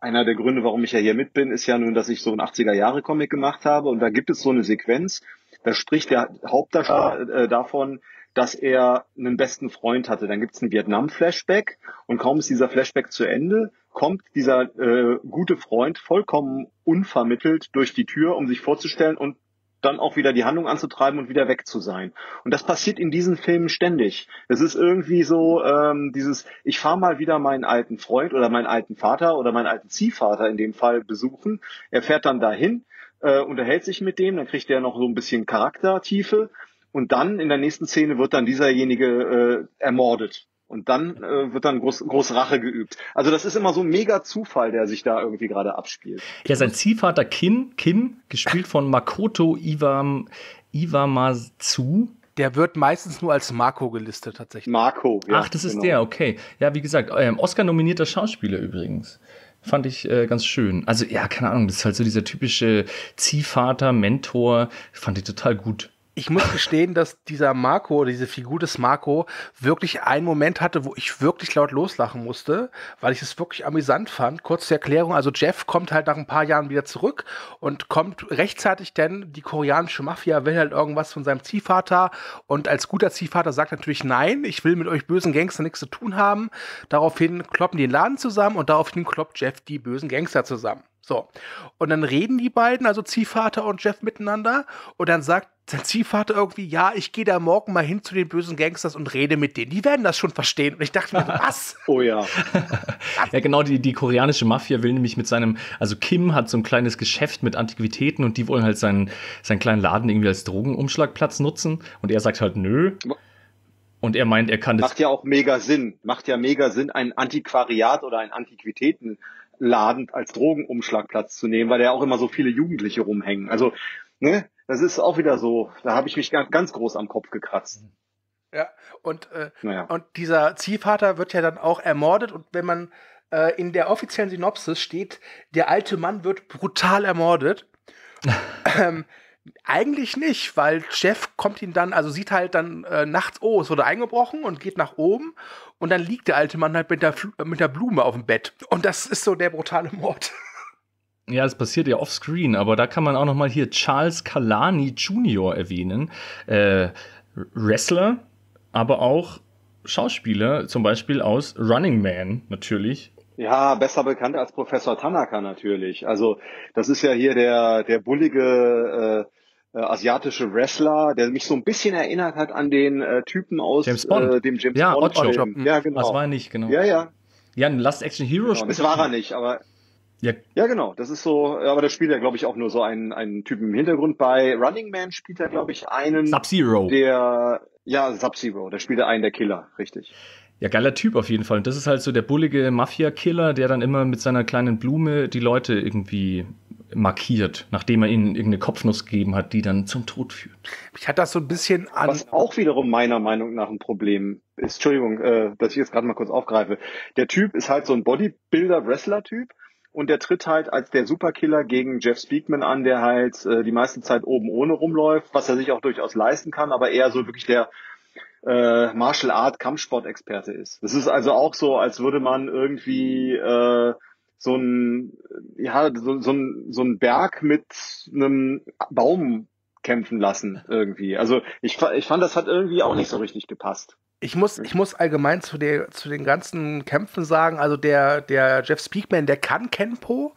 einer der Gründe, warum ich ja hier mit bin, ist ja nun, dass ich so ein 80er-Jahre-Comic gemacht habe und da gibt es so eine Sequenz, da spricht der Hauptdarsteller äh, davon, dass er einen besten Freund hatte. Dann gibt es einen Vietnam-Flashback und kaum ist dieser Flashback zu Ende, kommt dieser äh, gute Freund vollkommen unvermittelt durch die Tür, um sich vorzustellen und dann auch wieder die Handlung anzutreiben und wieder weg zu sein. Und das passiert in diesen Filmen ständig. Es ist irgendwie so ähm, dieses, ich fahre mal wieder meinen alten Freund oder meinen alten Vater oder meinen alten Ziehvater in dem Fall besuchen. Er fährt dann dahin, äh, unterhält sich mit dem, dann kriegt er noch so ein bisschen Charaktertiefe und dann in der nächsten Szene wird dann dieserjenige äh, ermordet. Und dann äh, wird dann groß, groß Rache geübt. Also das ist immer so ein mega Zufall, der sich da irgendwie gerade abspielt. Ja, sein Ziehvater Kin, Kim, gespielt von Makoto Iwam, Iwamatsu. Der wird meistens nur als Marco gelistet tatsächlich. Marco, ja. Ach, das ist genau. der, okay. Ja, wie gesagt, ähm, Oscar-nominierter Schauspieler übrigens. Fand ich äh, ganz schön. Also, ja, keine Ahnung, das ist halt so dieser typische Ziehvater, Mentor. Fand ich total gut ich muss gestehen, dass dieser Marco oder diese Figur des Marco wirklich einen Moment hatte, wo ich wirklich laut loslachen musste, weil ich es wirklich amüsant fand. Kurz zur Erklärung, also Jeff kommt halt nach ein paar Jahren wieder zurück und kommt rechtzeitig, denn die koreanische Mafia will halt irgendwas von seinem Ziehvater und als guter Ziehvater sagt natürlich nein, ich will mit euch bösen Gangster nichts zu tun haben. Daraufhin kloppen die den Laden zusammen und daraufhin kloppt Jeff die bösen Gangster zusammen. So. Und dann reden die beiden, also Ziehvater und Jeff miteinander. Und dann sagt sein Ziehvater irgendwie, ja, ich gehe da morgen mal hin zu den bösen Gangsters und rede mit denen. Die werden das schon verstehen. Und ich dachte mir, was? oh ja. ja, genau, die, die koreanische Mafia will nämlich mit seinem, also Kim hat so ein kleines Geschäft mit Antiquitäten und die wollen halt seinen, seinen kleinen Laden irgendwie als Drogenumschlagplatz nutzen. Und er sagt halt, nö. Und er meint, er kann das. Macht ja auch mega Sinn. Macht ja mega Sinn, ein Antiquariat oder ein Antiquitäten Laden als Drogenumschlagplatz zu nehmen, weil da ja auch immer so viele Jugendliche rumhängen. Also, ne, das ist auch wieder so, da habe ich mich ganz, ganz groß am Kopf gekratzt. Ja, und, äh, naja. und dieser Ziehvater wird ja dann auch ermordet und wenn man äh, in der offiziellen Synopsis steht, der alte Mann wird brutal ermordet. ähm, eigentlich nicht, weil Jeff kommt ihn dann, also sieht halt dann äh, nachts, oh, es wurde eingebrochen und geht nach oben und dann liegt der alte Mann halt mit der, mit der Blume auf dem Bett. Und das ist so der brutale Mord. Ja, das passiert ja offscreen, aber da kann man auch noch mal hier Charles Kalani Jr. erwähnen. Äh, Wrestler, aber auch Schauspieler, zum Beispiel aus Running Man natürlich. Ja, besser bekannt als Professor Tanaka natürlich. Also das ist ja hier der, der bullige äh, äh, asiatische Wrestler, der mich so ein bisschen erinnert hat an den äh, Typen aus James Bond. Äh, dem James ja, Bond. Ocho. Ja, genau. Das war er nicht, genau. Ja, ja. Ja, ein Last Action Hero genau, Das war er nicht, aber ja. ja, genau. Das ist so, aber da spielt er, glaube ich, auch nur so einen, einen Typen im Hintergrund. Bei Running Man spielt er, glaube ich, einen. Sub-Zero. Der, ja, Sub-Zero. Da spielt er einen der Killer, richtig. Ja, geiler Typ auf jeden Fall. Und das ist halt so der bullige Mafia-Killer, der dann immer mit seiner kleinen Blume die Leute irgendwie markiert, nachdem er ihnen irgendeine Kopfnuss gegeben hat, die dann zum Tod führt. Ich hatte das so ein bisschen an. Was auch wiederum meiner Meinung nach ein Problem ist, Entschuldigung, äh, dass ich jetzt gerade mal kurz aufgreife. Der Typ ist halt so ein Bodybuilder-Wrestler-Typ und der tritt halt als der Superkiller gegen Jeff Speakman an, der halt äh, die meiste Zeit oben ohne rumläuft, was er sich auch durchaus leisten kann, aber eher so wirklich der äh, Martial Art Kampfsport-Experte ist. Das ist also auch so, als würde man irgendwie äh, so ein ja so, so, ein, so ein Berg mit einem Baum kämpfen lassen irgendwie. Also ich, ich fand, das hat irgendwie auch nicht so richtig gepasst. Ich muss, ich muss allgemein zu, der, zu den ganzen Kämpfen sagen, also der, der Jeff Speakman, der kann Kenpo,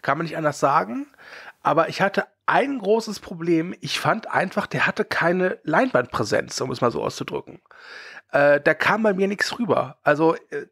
kann man nicht anders sagen. Aber ich hatte ein großes Problem. Ich fand einfach, der hatte keine Leinwandpräsenz, um es mal so auszudrücken. Äh, da kam bei mir nichts rüber. Also äh,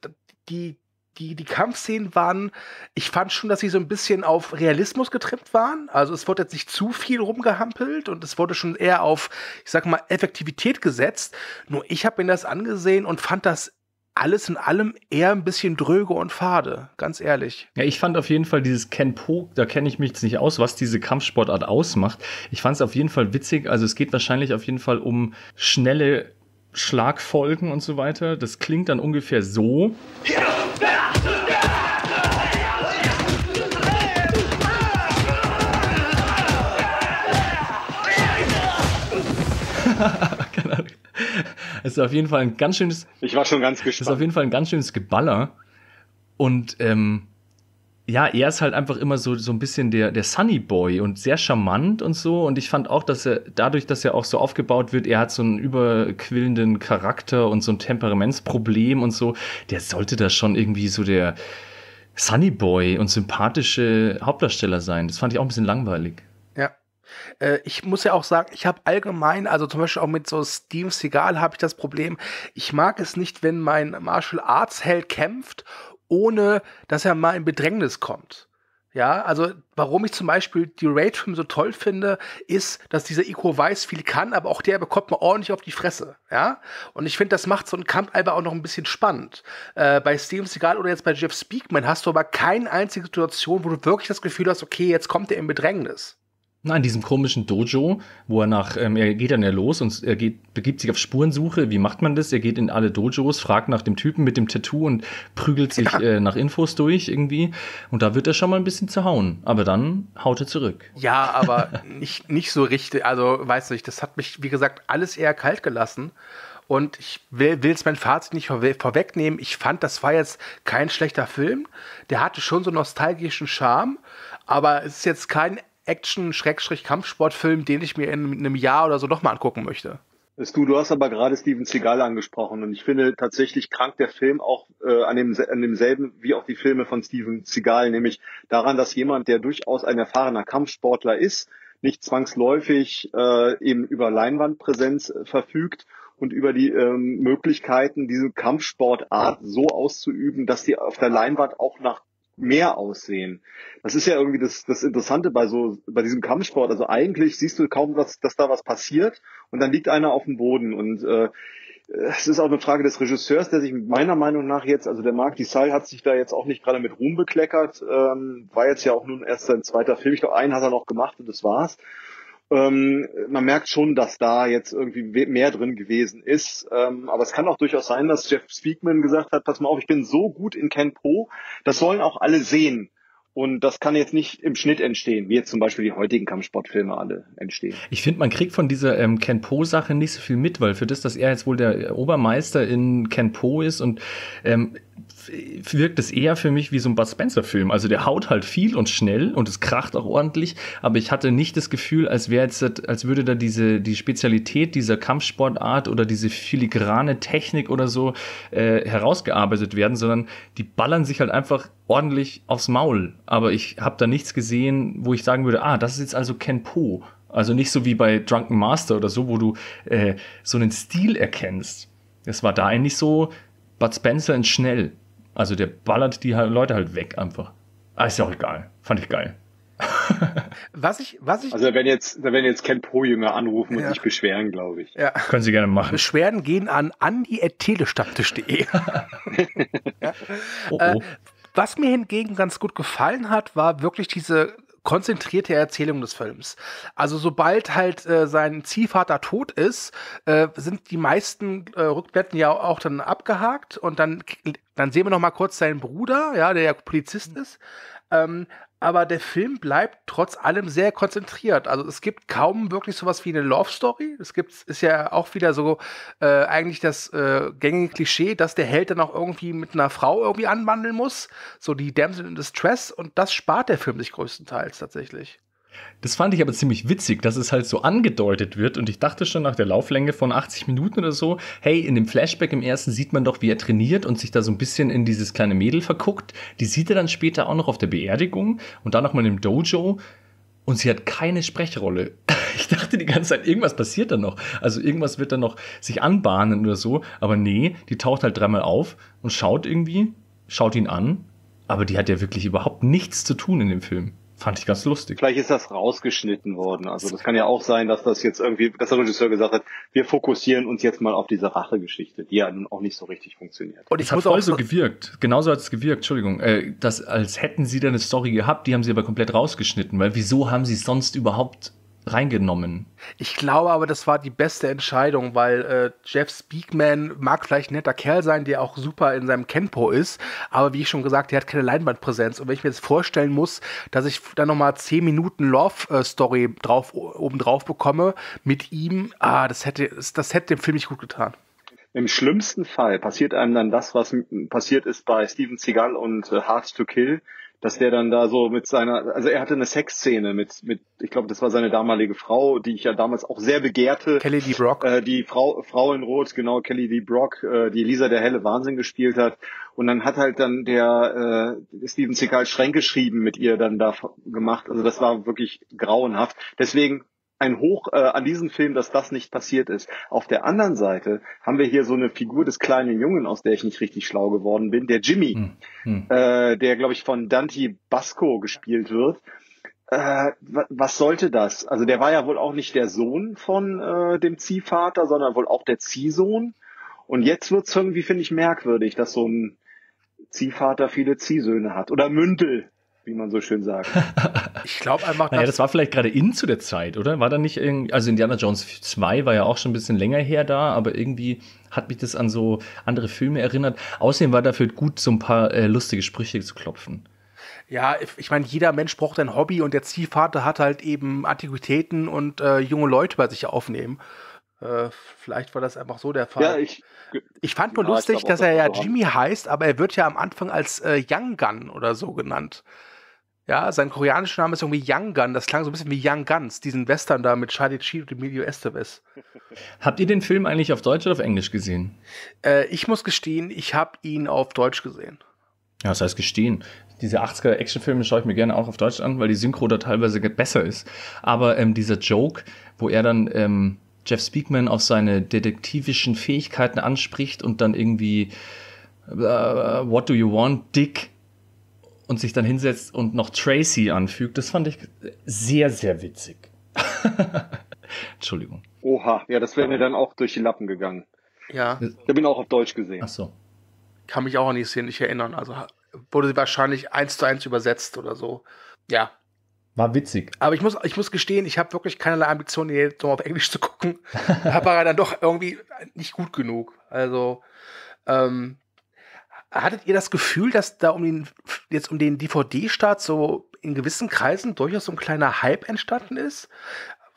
die, die, die Kampfszenen waren, ich fand schon, dass sie so ein bisschen auf Realismus getrimmt waren. Also es wurde jetzt nicht zu viel rumgehampelt und es wurde schon eher auf, ich sag mal, Effektivität gesetzt. Nur ich habe mir das angesehen und fand das alles in allem eher ein bisschen dröge und fade, ganz ehrlich. Ja, ich fand auf jeden Fall dieses Kenpo, da kenne ich mich jetzt nicht aus, was diese Kampfsportart ausmacht. Ich fand es auf jeden Fall witzig. Also es geht wahrscheinlich auf jeden Fall um schnelle Schlagfolgen und so weiter. Das klingt dann ungefähr so. Es ist auf jeden Fall ein ganz schönes. Ich war schon ganz Es ist auf gespannt. jeden Fall ein ganz schönes Geballer. Und ähm, ja, er ist halt einfach immer so, so ein bisschen der, der Sunny Boy und sehr charmant und so. Und ich fand auch, dass er dadurch, dass er auch so aufgebaut wird, er hat so einen überquillenden Charakter und so ein Temperamentsproblem und so. Der sollte da schon irgendwie so der Sunny Boy und sympathische Hauptdarsteller sein. Das fand ich auch ein bisschen langweilig. Äh, ich muss ja auch sagen, ich habe allgemein, also zum Beispiel auch mit so Steven Seagal habe ich das Problem, ich mag es nicht, wenn mein Martial Arts Held kämpft, ohne dass er mal in Bedrängnis kommt. Ja, also warum ich zum Beispiel die Raid-Filme so toll finde, ist, dass dieser Iko Weiß viel kann, aber auch der bekommt mal ordentlich auf die Fresse. Ja, und ich finde, das macht so einen Kampf einfach auch noch ein bisschen spannend. Äh, bei Steven Seagal oder jetzt bei Jeff Speakman hast du aber keine einzige Situation, wo du wirklich das Gefühl hast, okay, jetzt kommt er in Bedrängnis. Na, in diesem komischen Dojo, wo er nach, ähm, er geht dann ja los und er geht, begibt sich auf Spurensuche. Wie macht man das? Er geht in alle Dojos, fragt nach dem Typen mit dem Tattoo und prügelt sich äh, nach Infos durch irgendwie. Und da wird er schon mal ein bisschen zerhauen. Aber dann haut er zurück. Ja, aber nicht, nicht so richtig. Also, weiß nicht, das hat mich, wie gesagt, alles eher kalt gelassen. Und ich will jetzt mein Fazit nicht vorwe vorwegnehmen. Ich fand, das war jetzt kein schlechter Film. Der hatte schon so nostalgischen Charme, aber es ist jetzt kein Action-Kampfsportfilm, den ich mir in einem Jahr oder so nochmal angucken möchte. Du, du hast aber gerade Steven Seagal angesprochen und ich finde tatsächlich krankt der Film auch äh, an, dem, an demselben wie auch die Filme von Steven Seagal, nämlich daran, dass jemand, der durchaus ein erfahrener Kampfsportler ist, nicht zwangsläufig äh, eben über Leinwandpräsenz äh, verfügt und über die ähm, Möglichkeiten, diese Kampfsportart so auszuüben, dass die auf der Leinwand auch nach mehr aussehen. Das ist ja irgendwie das, das Interessante bei so bei diesem Kampfsport. Also eigentlich siehst du kaum, was, dass da was passiert und dann liegt einer auf dem Boden und äh, es ist auch eine Frage des Regisseurs, der sich meiner Meinung nach jetzt, also der Marc Dissal hat sich da jetzt auch nicht gerade mit Ruhm bekleckert, ähm, war jetzt ja auch nun erst sein zweiter Film. Ich glaube, einen hat er noch gemacht und das war's. Ähm, man merkt schon, dass da jetzt irgendwie mehr drin gewesen ist. Ähm, aber es kann auch durchaus sein, dass Jeff Speakman gesagt hat, pass mal auf, ich bin so gut in Ken Po, das sollen auch alle sehen. Und das kann jetzt nicht im Schnitt entstehen, wie jetzt zum Beispiel die heutigen Kampfsportfilme alle entstehen. Ich finde, man kriegt von dieser ähm, Ken Po-Sache nicht so viel mit, weil für das, dass er jetzt wohl der Obermeister in Ken Po ist und ähm, wirkt es eher für mich wie so ein Bud Spencer-Film. Also der haut halt viel und schnell und es kracht auch ordentlich, aber ich hatte nicht das Gefühl, als wäre jetzt, als würde da diese die Spezialität dieser Kampfsportart oder diese filigrane Technik oder so äh, herausgearbeitet werden, sondern die ballern sich halt einfach ordentlich aufs Maul. Aber ich habe da nichts gesehen, wo ich sagen würde, ah, das ist jetzt also Ken Po. Also nicht so wie bei Drunken Master oder so, wo du äh, so einen Stil erkennst. Es war da eigentlich so Bud Spencer in schnell. Also der ballert die Leute halt weg einfach. Ah, ist ja auch egal. Fand ich geil. Was ich, was ich, Also da werden jetzt, da werden jetzt Ken Po-Jünger anrufen und Ja. sich beschweren, glaube ich. ja. Können Sie gerne machen. Beschwerden gehen an andi.telestammtisch.de. Oh, Äh, oh. Was mir hingegen ganz gut gefallen hat, war wirklich diese konzentrierte Erzählung des Films. Also sobald halt äh, sein Ziehvater tot ist, äh, sind die meisten äh, Rückblenden ja auch dann abgehakt und dann, dann sehen wir noch mal kurz seinen Bruder, ja, der ja Polizist ist. Ähm, aber der Film bleibt trotz allem sehr konzentriert. Also es gibt kaum wirklich sowas wie eine Love Story. Es gibt ist ja auch wieder so äh, eigentlich das äh, gängige Klischee, dass der Held dann auch irgendwie mit einer Frau irgendwie anwandeln muss, so die Damsel in Distress und das spart der Film sich größtenteils tatsächlich. Das fand ich aber ziemlich witzig, dass es halt so angedeutet wird und ich dachte schon nach der Lauflänge von 80 Minuten oder so, hey, in dem Flashback im ersten sieht man doch, wie er trainiert und sich da so ein bisschen in dieses kleine Mädel verguckt. Die sieht er dann später auch noch auf der Beerdigung und dann nochmal im Dojo. und sie hat keine Sprechrolle. Ich dachte die ganze Zeit, irgendwas passiert da noch. Also irgendwas wird da noch sich anbahnen oder so. Aber nee, die taucht halt dreimal auf und schaut irgendwie, schaut ihn an. Aber die hat ja wirklich überhaupt nichts zu tun in dem Film. Fand ich ganz lustig. Vielleicht ist das rausgeschnitten worden. Also das kann ja auch sein, dass das jetzt irgendwie, dass der Regisseur gesagt hat, wir fokussieren uns jetzt mal auf diese Rachegeschichte, die ja nun auch nicht so richtig funktioniert. Und ich hat voll so gewirkt. Genauso hat es gewirkt, Entschuldigung. Äh, das, als hätten sie da eine Story gehabt, die haben sie aber komplett rausgeschnitten, weil wieso haben sie es sonst überhaupt reingenommen. Ich glaube aber, das war die beste Entscheidung, weil äh, Jeff Speakman mag vielleicht ein netter Kerl sein, der auch super in seinem Kenpo ist, aber wie ich schon gesagt, der hat keine Leinwandpräsenz. Und wenn ich mir jetzt vorstellen muss, dass ich dann nochmal 10 Minuten Love-Story drauf, oben drauf bekomme mit ihm, ah, das hätte, das hätte dem Film nicht gut getan. Im schlimmsten Fall passiert einem dann das, was passiert ist bei Steven Seagal und äh, Hard to Kill, dass der dann da so mit seiner, also er hatte eine Sexszene mit, mit, ich glaube, das war seine damalige Frau, die ich ja damals auch sehr begehrte. Kelly D. Brock. Äh, die Frau, Frau in Rot, genau, Kelly D. Brock, äh, die Lisa der helle Wahnsinn gespielt hat. Und dann hat halt dann der äh, Steven Seagal Schränk geschrieben mit ihr dann da gemacht. Also das war wirklich grauenhaft. Deswegen ein Hoch äh, an diesem Film, dass das nicht passiert ist. Auf der anderen Seite haben wir hier so eine Figur des kleinen Jungen, aus der ich nicht richtig schlau geworden bin, der Jimmy, hm. Hm. Äh, der glaube ich von Dante Basco gespielt wird. Äh, was sollte das? Also der war ja wohl auch nicht der Sohn von äh, dem Ziehvater, sondern wohl auch der Ziehsohn. Und jetzt wird's irgendwie, finde ich, merkwürdig, dass so ein Ziehvater viele Ziehsöhne hat. Oder Mündel, wie man so schön sagt. ich glaube einfach, naja, das war vielleicht gerade in zu der Zeit, oder? War da nicht irgendwie, also Indiana Jones 2 war ja auch schon ein bisschen länger her da, aber irgendwie hat mich das an so andere Filme erinnert. Außerdem war dafür gut, so ein paar äh, lustige Sprüche zu klopfen. Ja, ich meine, jeder Mensch braucht ein Hobby und der Ziehvater hat halt eben Antiquitäten und äh, junge Leute bei sich aufnehmen. Äh, vielleicht war das einfach so der Fall. Ja, ich, ich fand nur ja, lustig, dass er ja Jimmy heißt, aber er wird ja am Anfang als äh, Young Gun oder so genannt. Ja, sein koreanischer Name ist irgendwie Young Gun. Das klang so ein bisschen wie Young Guns, diesen Western da mit Charlie Sheen und Emilio Estevez. Habt ihr den Film eigentlich auf Deutsch oder auf Englisch gesehen? Äh, ich muss gestehen, ich habe ihn auf Deutsch gesehen. Ja, das heißt gestehen. Diese 80er Actionfilme schaue ich mir gerne auch auf Deutsch an, weil die Synchro da teilweise besser ist. Aber ähm, dieser Joke, wo er dann ähm, Jeff Speakman auf seine detektivischen Fähigkeiten anspricht und dann irgendwie uh, What do you want, Dick? Und sich dann hinsetzt und noch Tracy anfügt, das fand ich sehr, sehr witzig. Entschuldigung. Oha, ja, das wäre mir dann auch durch die Lappen gegangen. Ja. Ich habe ihn auch auf Deutsch gesehen. Ach so. Kann mich auch an die Szene nicht erinnern. Also wurde sie wahrscheinlich eins zu eins übersetzt oder so. Ja. War witzig. Aber ich muss, ich muss gestehen, ich habe wirklich keinerlei Ambition, die jetzt auf Englisch zu gucken. habe aber dann doch irgendwie nicht gut genug. Also, ähm, Hattet ihr das Gefühl, dass da um den, jetzt um den DVD-Start so in gewissen Kreisen durchaus so ein kleiner Hype entstanden ist?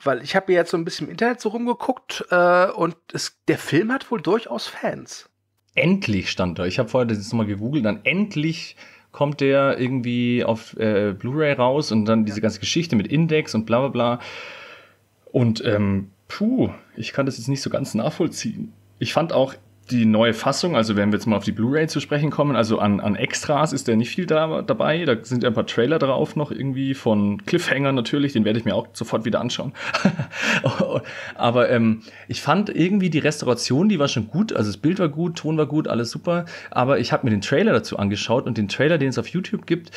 Weil ich habe mir jetzt so ein bisschen im Internet so rumgeguckt äh, und es, der Film hat wohl durchaus Fans. Endlich stand da. Ich habe vorher das jetzt nochmal gegoogelt, dann endlich kommt der irgendwie auf äh, Blu-ray raus und dann diese ganze Geschichte mit Index und bla bla bla. Und ähm, puh, ich kann das jetzt nicht so ganz nachvollziehen. Ich fand auch die neue Fassung, also wenn wir jetzt mal auf die Blu-ray zu sprechen kommen, also an, an Extras ist da nicht viel da, dabei. Da sind ein paar Trailer drauf noch irgendwie von Cliffhanger natürlich, den werde ich mir auch sofort wieder anschauen. Aber ähm, ich fand irgendwie die Restauration, die war schon gut, also das Bild war gut, Ton war gut, alles super. Aber ich habe mir den Trailer dazu angeschaut und den Trailer, den es auf YouTube gibt,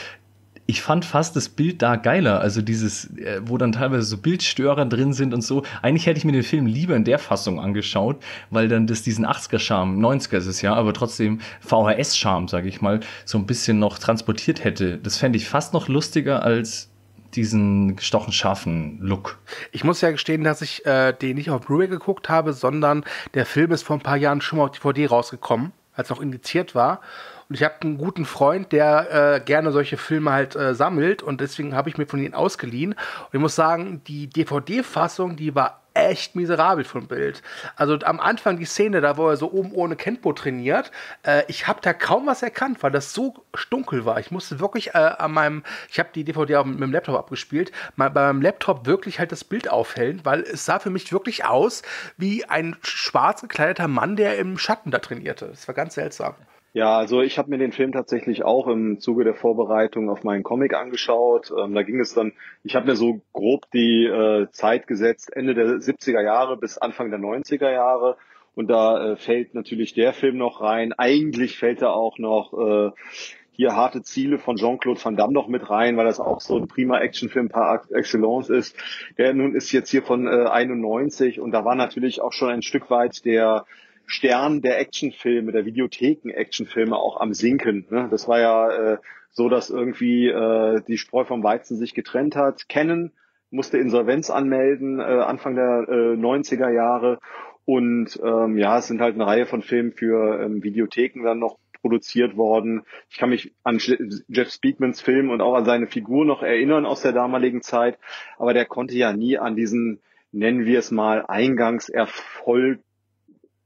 ich fand fast das Bild da geiler. Also dieses, äh, wo dann teilweise so Bildstörer drin sind und so. Eigentlich hätte ich mir den Film lieber in der Fassung angeschaut, weil dann das diesen 80er-Charme, 90er ist es ja, aber trotzdem VHS-Charme, sage ich mal, so ein bisschen noch transportiert hätte. Das fände ich fast noch lustiger als diesen gestochen scharfen Look. Ich muss ja gestehen, dass ich äh, den nicht auf Blu-ray geguckt habe, sondern der Film ist vor ein paar Jahren schon mal auf DVD rausgekommen, als noch indiziert war. Und ich habe einen guten Freund, der äh, gerne solche Filme halt äh, sammelt und deswegen habe ich mir von ihnen ausgeliehen. Und ich muss sagen, die DVD-Fassung, die war echt miserabel vom Bild. Also am Anfang die Szene, da wo er so oben ohne Kenpo trainiert, äh, ich habe da kaum was erkannt, weil das so dunkel war. Ich musste wirklich äh, an meinem, ich habe die DVD auch mit dem Laptop abgespielt, mal bei meinem Laptop wirklich halt das Bild aufhellen, weil es sah für mich wirklich aus wie ein schwarz gekleideter Mann, der im Schatten da trainierte. Das war ganz seltsam. Ja, also ich habe mir den Film tatsächlich auch im Zuge der Vorbereitung auf meinen Comic angeschaut. Ähm, da ging es dann, ich habe mir so grob die äh, Zeit gesetzt, Ende der 70er Jahre bis Anfang der 90er Jahre. Und da äh, fällt natürlich der Film noch rein. Eigentlich fällt da auch noch äh, hier harte Ziele von Jean-Claude Van Damme noch mit rein, weil das auch so ein prima Actionfilm par excellence ist. Der nun ist jetzt hier von äh, 91 und da war natürlich auch schon ein Stück weit der Stern der Actionfilme, der Videotheken-Actionfilme auch am Sinken. Ne? Das war ja äh, so, dass irgendwie äh, die Spreu vom Weizen sich getrennt hat. Canon musste Insolvenz anmelden äh, Anfang der äh, 90er Jahre. Und ähm, ja, es sind halt eine Reihe von Filmen für ähm, Videotheken dann noch produziert worden. Ich kann mich an Jeff Speakmans Film und auch an seine Figur noch erinnern aus der damaligen Zeit, aber der konnte ja nie an diesen, nennen wir es mal, Eingangserfolg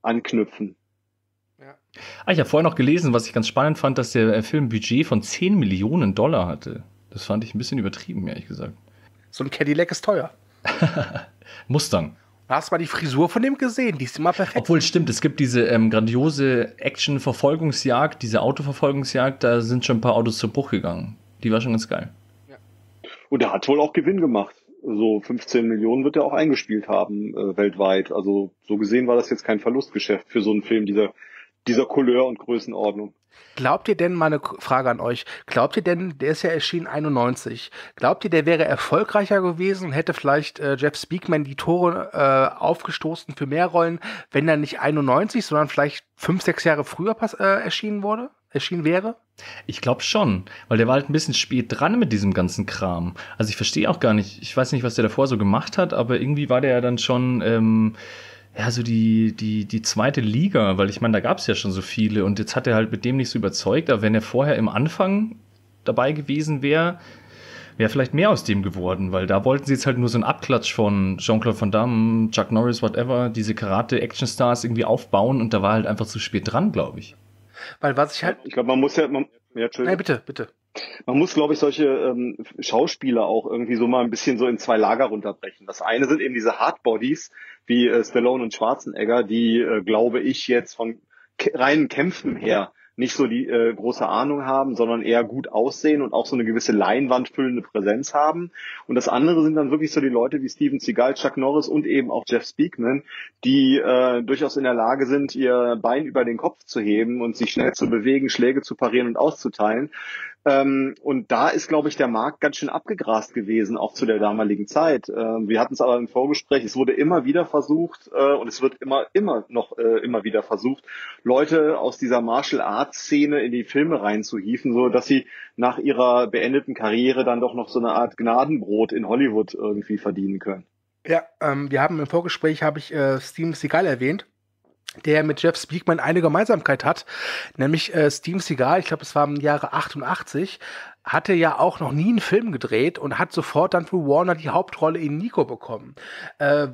anknüpfen. Ah, ich habe vorher noch gelesen, was ich ganz spannend fand, dass der Film ein Budget von 10 Millionen Dollar hatte. Das fand ich ein bisschen übertrieben, ehrlich gesagt. So ein Cadillac ist teuer. Mustang. Hast du mal die Frisur von dem gesehen? Die ist immer perfekt. Obwohl, stimmt, es gibt diese ähm, grandiose Action-Verfolgungsjagd, diese Autoverfolgungsjagd, da sind schon ein paar Autos zu Bruch gegangen. Die war schon ganz geil. Ja. Und er hat wohl auch Gewinn gemacht so 15 Millionen wird er auch eingespielt haben äh, weltweit. Also so gesehen war das jetzt kein Verlustgeschäft für so einen Film dieser dieser Couleur und Größenordnung. Glaubt ihr denn, meine Frage an euch, glaubt ihr denn, der ist ja erschienen 91, glaubt ihr, der wäre erfolgreicher gewesen und hätte vielleicht äh, Jeff Speakman die Tore äh, aufgestoßen für mehr Rollen, wenn er nicht 91, sondern vielleicht fünf, sechs Jahre früher äh, erschienen wurde? Erschienen wäre? Ich glaube schon, weil der war halt ein bisschen spät dran mit diesem ganzen Kram. Also ich verstehe auch gar nicht, ich weiß nicht, was der davor so gemacht hat, aber irgendwie war der ja dann schon, ähm, ja, so die, die, die zweite Liga, weil ich meine, da gab es ja schon so viele und jetzt hat er halt mit dem nicht so überzeugt, aber wenn er vorher im Anfang dabei gewesen wäre, wäre vielleicht mehr aus dem geworden, weil da wollten sie jetzt halt nur so einen Abklatsch von Jean-Claude Van Damme, Chuck Norris, whatever, diese Karate-Action-Stars irgendwie aufbauen und da war halt einfach zu spät dran, glaube ich. Weil was ich halt. Ich glaube, man muss ja. Man, ja Nein, bitte, bitte. Man muss, glaube ich, solche ähm, Schauspieler auch irgendwie so mal ein bisschen so in zwei Lager runterbrechen. Das eine sind eben diese Hardbodies wie äh, Stallone und Schwarzenegger, die, äh, glaube ich, jetzt von reinen Kämpfen her nicht so die äh, große Ahnung haben, sondern eher gut aussehen und auch so eine gewisse Leinwand füllende Präsenz haben. Und das andere sind dann wirklich so die Leute wie Steven Seagal, Chuck Norris und eben auch Jeff Speakman, die äh, durchaus in der Lage sind, ihr Bein über den Kopf zu heben und sich schnell zu bewegen, Schläge zu parieren und auszuteilen. Ähm, und da ist, glaube ich, der Markt ganz schön abgegrast gewesen, auch zu der damaligen Zeit. Ähm, wir hatten es aber im Vorgespräch, es wurde immer wieder versucht äh, und es wird immer, immer noch äh, immer wieder versucht, Leute aus dieser Martial Arts Szene in die Filme reinzuhieven, so dass sie nach ihrer beendeten Karriere dann doch noch so eine Art Gnadenbrot in Hollywood irgendwie verdienen können. Ja, ähm, wir haben im Vorgespräch, habe ich äh, Steven Seagal erwähnt der mit Jeff Speakman eine Gemeinsamkeit hat, nämlich äh, Steven Seagal, ich glaube, es war im Jahre 88, hatte ja auch noch nie einen Film gedreht und hat sofort dann für Warner die Hauptrolle in Nico bekommen. Äh,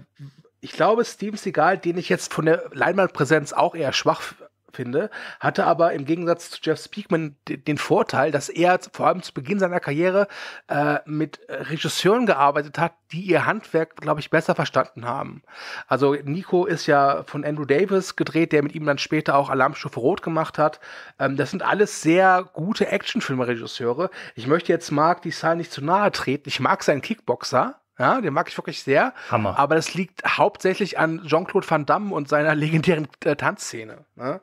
ich glaube, Steven Seagal, den ich jetzt von der Leinwandpräsenz auch eher schwach finde, hatte aber im Gegensatz zu Jeff Speakman den Vorteil, dass er vor allem zu Beginn seiner Karriere äh, mit Regisseuren gearbeitet hat, die ihr Handwerk, glaube ich, besser verstanden haben. Also Nico ist ja von Andrew Davis gedreht, der mit ihm dann später auch Alarmstufe Rot gemacht hat. Ähm, das sind alles sehr gute Actionfilmregisseure. Ich möchte jetzt Mark Design nicht zu nahe treten. Ich mag seinen Kickboxer. Ja, den mag ich wirklich sehr. Hammer. Aber das liegt hauptsächlich an Jean-Claude Van Damme und seiner legendären äh, Tanzszene. Ne?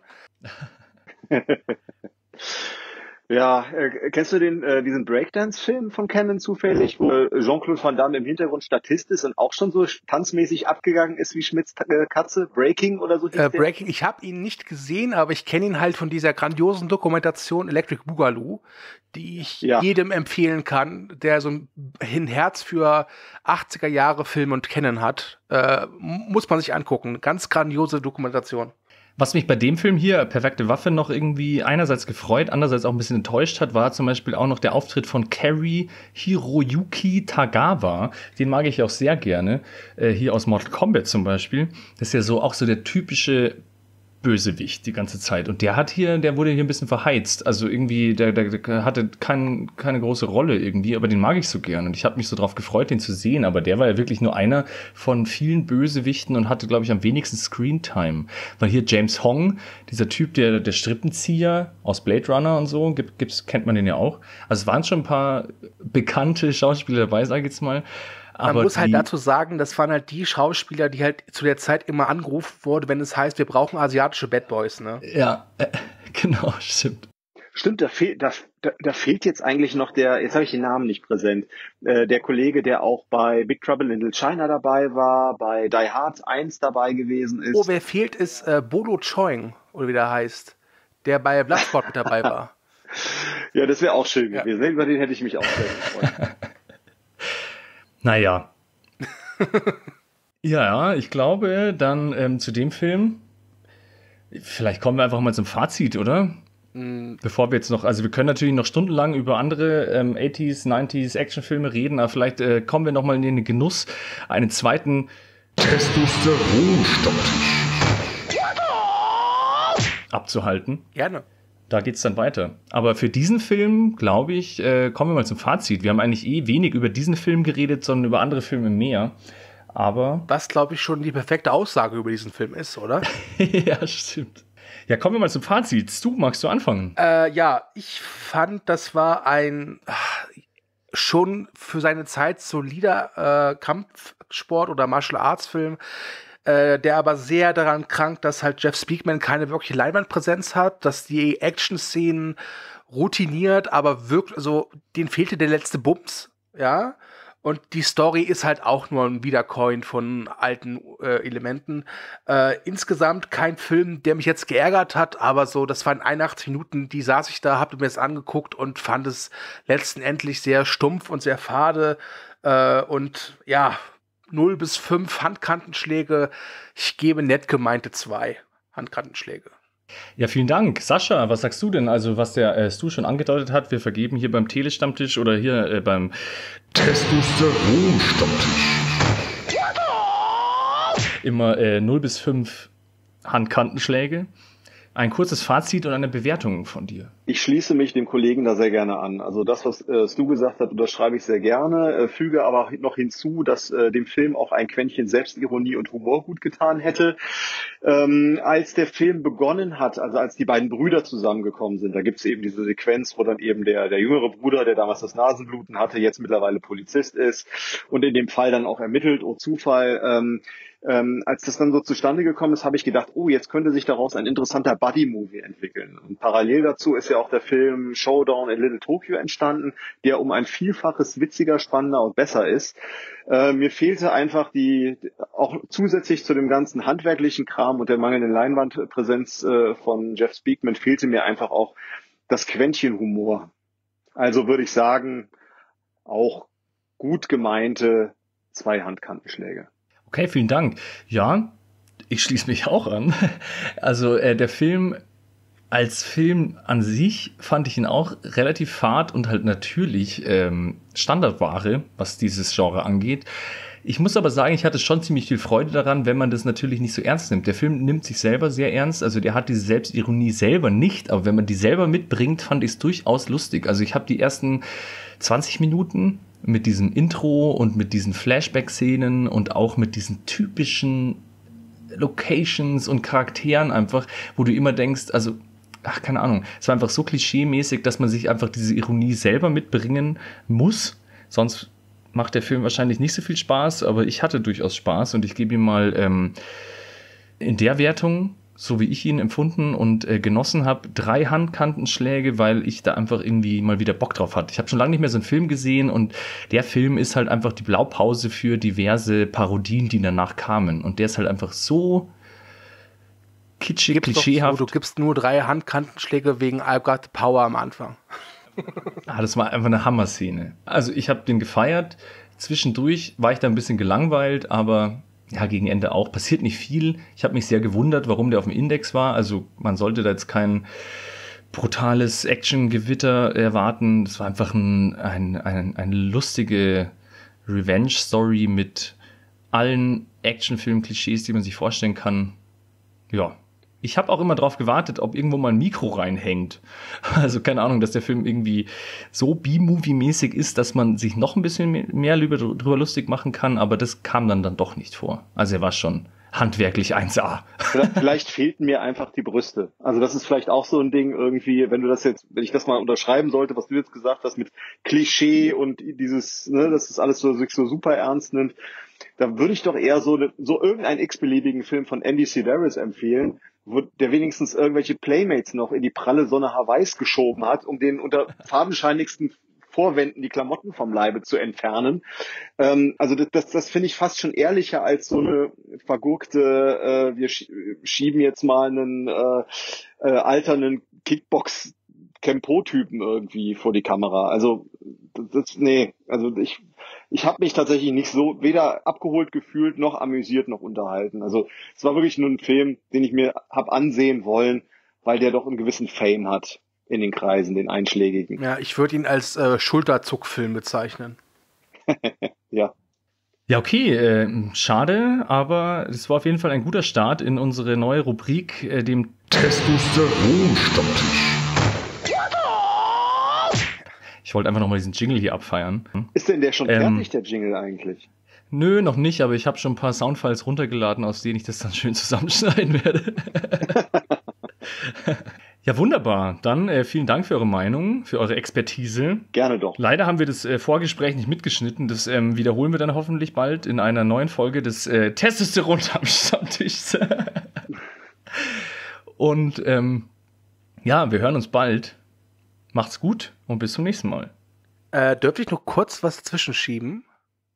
Ja, äh, kennst du den äh, diesen Breakdance-Film von Canon zufällig, wo äh, Jean-Claude Van Damme im Hintergrund Statist ist und auch schon so tanzmäßig abgegangen ist wie Schmidts äh, Katze? Breaking oder so? Äh, Breaking, ich habe ihn nicht gesehen, aber ich kenne ihn halt von dieser grandiosen Dokumentation Electric Boogaloo, die ich ja. jedem empfehlen kann, der so ein Herz für 80er Jahre Film und Canon hat. Äh, muss man sich angucken. Ganz grandiose Dokumentation. Was mich bei dem Film hier, Perfekte Waffe, noch irgendwie einerseits gefreut, andererseits auch ein bisschen enttäuscht hat, war zum Beispiel auch noch der Auftritt von Carrie Hiroyuki Tagawa. Den mag ich auch sehr gerne. Äh, hier aus Mortal Kombat zum Beispiel. Das ist ja so auch so der typische Bösewicht die ganze Zeit. Und der hat hier, der wurde hier ein bisschen verheizt. Also irgendwie, der, der, der hatte kein, keine große Rolle irgendwie, aber den mag ich so gern. Und ich habe mich so drauf gefreut, den zu sehen. Aber der war ja wirklich nur einer von vielen Bösewichten und hatte, glaube ich, am wenigsten Screentime. Weil hier James Hong, dieser Typ, der, der Strippenzieher aus Blade Runner und so, gibt, gibt's, kennt man den ja auch. Also es waren schon ein paar bekannte Schauspieler dabei, sage ich jetzt mal. Man muss halt dazu sagen, das waren halt die Schauspieler, die halt zu der Zeit immer angerufen wurden, wenn es heißt, wir brauchen asiatische Bad Boys, ne? Ja, äh, genau, stimmt. Stimmt, da, fehl, da, da, da fehlt jetzt eigentlich noch der, jetzt habe ich den Namen nicht präsent, äh, der Kollege, der auch bei Big Trouble in Little China dabei war, bei Die Hard 1 dabei gewesen ist. Oh, wer fehlt, ist äh, Bolo Choing, oder wie der heißt, der bei Bloodsport mit dabei war. ja, das wäre auch schön Ja. gewesen. Über den hätte ich mich auch sehr gefreut. Naja. ja, ich glaube, dann ähm, zu dem Film. Vielleicht kommen wir einfach mal zum Fazit, oder? Bevor wir jetzt noch, also wir können natürlich noch stundenlang über andere ähm, 80s, 90s Actionfilme reden, aber vielleicht äh, kommen wir noch mal in den Genuss, einen zweiten abzuhalten. Gerne. Da geht's dann weiter. Aber für diesen Film, glaube ich, äh, kommen wir mal zum Fazit. Wir haben eigentlich eh wenig über diesen Film geredet, sondern über andere Filme mehr. Aber Was, glaube ich, schon die perfekte Aussage über diesen Film ist, oder? ja, stimmt. Ja, kommen wir mal zum Fazit. Stu, magst du anfangen? Äh, ja, ich fand, das war ein ah, schon für seine Zeit solider äh, Kampfsport oder Martial Arts Film, äh, der aber sehr daran krankt, dass halt Jeff Speakman keine wirkliche Leinwandpräsenz hat, dass die Action-Szenen routiniert, aber wirklich, also denen fehlte der letzte Bums, ja. Und die Story ist halt auch nur ein Wiedercoin von alten äh, Elementen. Äh, insgesamt kein Film, der mich jetzt geärgert hat, aber so, das waren 81 Minuten, die saß ich da, hab mir das angeguckt und fand es letzten Endlich sehr stumpf und sehr fade. Äh, und ja, 0 bis 5 Handkantenschläge. Ich gebe nett gemeinte zwei Handkantenschläge. Ja, vielen Dank. Sascha, was sagst du denn? Also, was der äh, Stu schon angedeutet hat, wir vergeben hier beim Telestammtisch oder hier äh, beim Testosteron-Stammtisch immer äh, 0 bis 5 Handkantenschläge. Ein kurzes Fazit und eine Bewertung von dir. Ich schließe mich dem Kollegen da sehr gerne an. Also das, was äh, Stu gesagt hat, unterschreibe ich sehr gerne, äh, füge aber noch hinzu, dass äh, dem Film auch ein Quäntchen Selbstironie und Humor gut getan hätte. Ähm, als der Film begonnen hat, also als die beiden Brüder zusammengekommen sind, da gibt es eben diese Sequenz, wo dann eben der, der jüngere Bruder, der damals das Nasenbluten hatte, jetzt mittlerweile Polizist ist und in dem Fall dann auch ermittelt, oh Zufall, ähm, ähm, als das dann so zustande gekommen ist, habe ich gedacht, oh, jetzt könnte sich daraus ein interessanter Buddy-Movie entwickeln. Und parallel dazu ist ja auch der Film Showdown in Little Tokyo entstanden, der um ein Vielfaches witziger, spannender und besser ist. Äh, mir fehlte einfach die, auch zusätzlich zu dem ganzen handwerklichen Kram und der mangelnden Leinwandpräsenz äh, von Jeff Speakman fehlte mir einfach auch das Quäntchen Humor. Also würde ich sagen, auch gut gemeinte zwei Handkantenschläge. Okay, vielen Dank. Ja, ich schließe mich auch an. Also äh, der Film als Film an sich fand ich ihn auch relativ fad und halt natürlich ähm, Standardware, was dieses Genre angeht. Ich muss aber sagen, ich hatte schon ziemlich viel Freude daran, wenn man das natürlich nicht so ernst nimmt. Der Film nimmt sich selber sehr ernst, also der hat diese Selbstironie selber nicht, aber wenn man die selber mitbringt, fand ich es durchaus lustig. Also ich habe die ersten 20 Minuten mit diesem Intro und mit diesen Flashback-Szenen und auch mit diesen typischen Locations und Charakteren einfach, wo du immer denkst, also, ach, keine Ahnung, es war einfach so klischee-mäßig, dass man sich einfach diese Ironie selber mitbringen muss. Sonst macht der Film wahrscheinlich nicht so viel Spaß, aber ich hatte durchaus Spaß und ich gebe ihm mal ähm, in der Wertung so wie ich ihn empfunden und äh, genossen habe, drei Handkantenschläge, weil ich da einfach irgendwie mal wieder Bock drauf hatte. Ich habe schon lange nicht mehr so einen Film gesehen und der Film ist halt einfach die Blaupause für diverse Parodien, die danach kamen. Und der ist halt einfach so kitschig, Gibt's doch so, klischeehaft. du gibst nur drei Handkantenschläge wegen I've got power am Anfang. Ah, das war einfach eine Hammer-Szene. Also ich habe den gefeiert. Zwischendurch war ich da ein bisschen gelangweilt, aber ja, gegen Ende auch. Passiert nicht viel. Ich habe mich sehr gewundert, warum der auf dem Index war. Also man sollte da jetzt kein brutales Action-Gewitter erwarten. Das war einfach ein, ein, ein, eine lustige Revenge-Story mit allen Actionfilm-Klischees, die man sich vorstellen kann. Ja, ich habe auch immer darauf gewartet, ob irgendwo mal ein Mikro reinhängt. Also keine Ahnung, dass der Film irgendwie so B-Movie-mäßig ist, dass man sich noch ein bisschen mehr drüber lustig machen kann, aber das kam dann dann doch nicht vor. Also er war schon handwerklich 1A. Vielleicht fehlten mir einfach die Brüste. Also das ist vielleicht auch so ein Ding irgendwie, wenn du das jetzt, wenn ich das mal unterschreiben sollte, was du jetzt gesagt hast mit Klischee und dieses, ne, dass das alles so, sich so super ernst nimmt, da würde ich doch eher so, so irgendeinen x-beliebigen Film von Andy Sedaris empfehlen, wo der wenigstens irgendwelche Playmates noch in die pralle Sonne Hawaiis geschoben hat, um den unter farbenscheinigsten Vorwänden die Klamotten vom Leibe zu entfernen. Ähm, also das, das, das finde ich fast schon ehrlicher als so eine vergurkte, äh, wir schieben jetzt mal einen äh, äh, alternden Kickbox Campo-Typen irgendwie vor die Kamera. Also das, nee, also ich ich habe mich tatsächlich nicht so weder abgeholt gefühlt noch amüsiert noch unterhalten. Also es war wirklich nur ein Film, den ich mir hab ansehen wollen, weil der doch einen gewissen Fame hat in den Kreisen, den einschlägigen. Ja, ich würde ihn als äh, Schulterzuckfilm bezeichnen. ja. Ja, okay, äh, schade, aber es war auf jeden Fall ein guter Start in unsere neue Rubrik, äh, dem Testosteron-Stammtisch. Ich wollte einfach nochmal diesen Jingle hier abfeiern. Ist denn der schon ähm, fertig, der Jingle eigentlich? Nö, noch nicht, aber ich habe schon ein paar Soundfiles runtergeladen, aus denen ich das dann schön zusammenschneiden werde. ja, wunderbar. Dann äh, vielen Dank für eure Meinung, für eure Expertise. Gerne doch. Leider haben wir das äh, Vorgespräch nicht mitgeschnitten. Das ähm, wiederholen wir dann hoffentlich bald in einer neuen Folge des äh, Testosteron am Stammtisch. Und ähm, ja, wir hören uns bald. Macht's gut und bis zum nächsten Mal. Äh, dürfte ich noch kurz was zwischenschieben?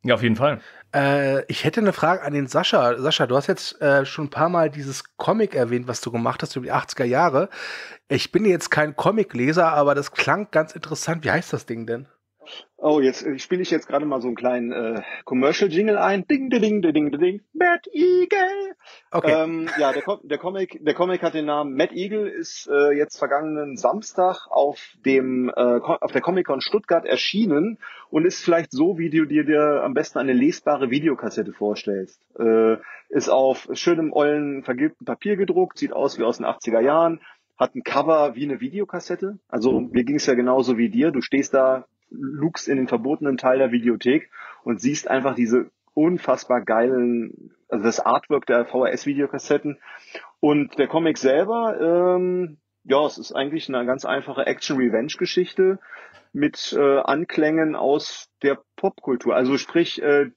Ja, auf jeden Fall. Äh, ich hätte eine Frage an den Sascha. Sascha, du hast jetzt äh, schon ein paar Mal dieses Comic erwähnt, was du gemacht hast über die 80er Jahre. Ich bin jetzt kein Comicleser, aber das klang ganz interessant. Wie heißt das Ding denn? Oh, jetzt äh, spiele ich jetzt gerade mal so einen kleinen äh, Commercial-Jingle ein. Ding, ding, ding, ding, ding, Mad Eagle. Okay. Ähm, ja, der, der, Comic, der Comic hat den Namen Mad Eagle, ist äh, jetzt vergangenen Samstag auf dem äh, auf der Comic-Con Stuttgart erschienen und ist vielleicht so, wie du dir, dir am besten eine lesbare Videokassette vorstellst. Äh, ist auf schönem, ollen, vergilbten Papier gedruckt, sieht aus wie aus den 80er Jahren, hat ein Cover wie eine Videokassette. Also mir ging es ja genauso wie dir. Du stehst da lugst in den verbotenen Teil der Videothek und siehst einfach diese unfassbar geilen, also das Artwork der VHS-Videokassetten. Und der Comic selber, ähm, ja, es ist eigentlich eine ganz einfache Action-Revenge-Geschichte mit äh, Anklängen aus der Popkultur. Also sprich, äh,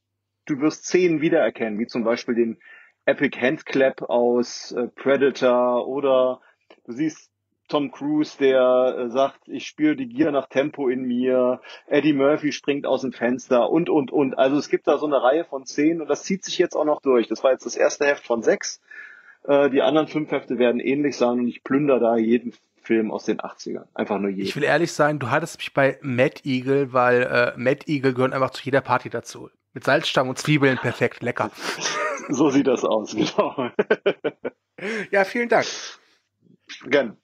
du wirst Szenen wiedererkennen, wie zum Beispiel den Epic Handclap aus äh, Predator oder du siehst Tom Cruise, der äh, sagt, ich spüre die Gier nach Tempo in mir, Eddie Murphy springt aus dem Fenster und, und, und. Also es gibt da so eine Reihe von Szenen und das zieht sich jetzt auch noch durch. Das war jetzt das erste Heft von sechs. Äh, die anderen fünf Hefte werden ähnlich sein und ich plünder da jeden Film aus den 80ern. Einfach nur jeden. Ich will ehrlich sein, du hattest mich bei Mad Eagle, weil äh, Mad Eagle gehören einfach zu jeder Party dazu. Mit Salzstangen und Zwiebeln, perfekt, lecker. so sieht das aus, genau. ja, vielen Dank. Gerne.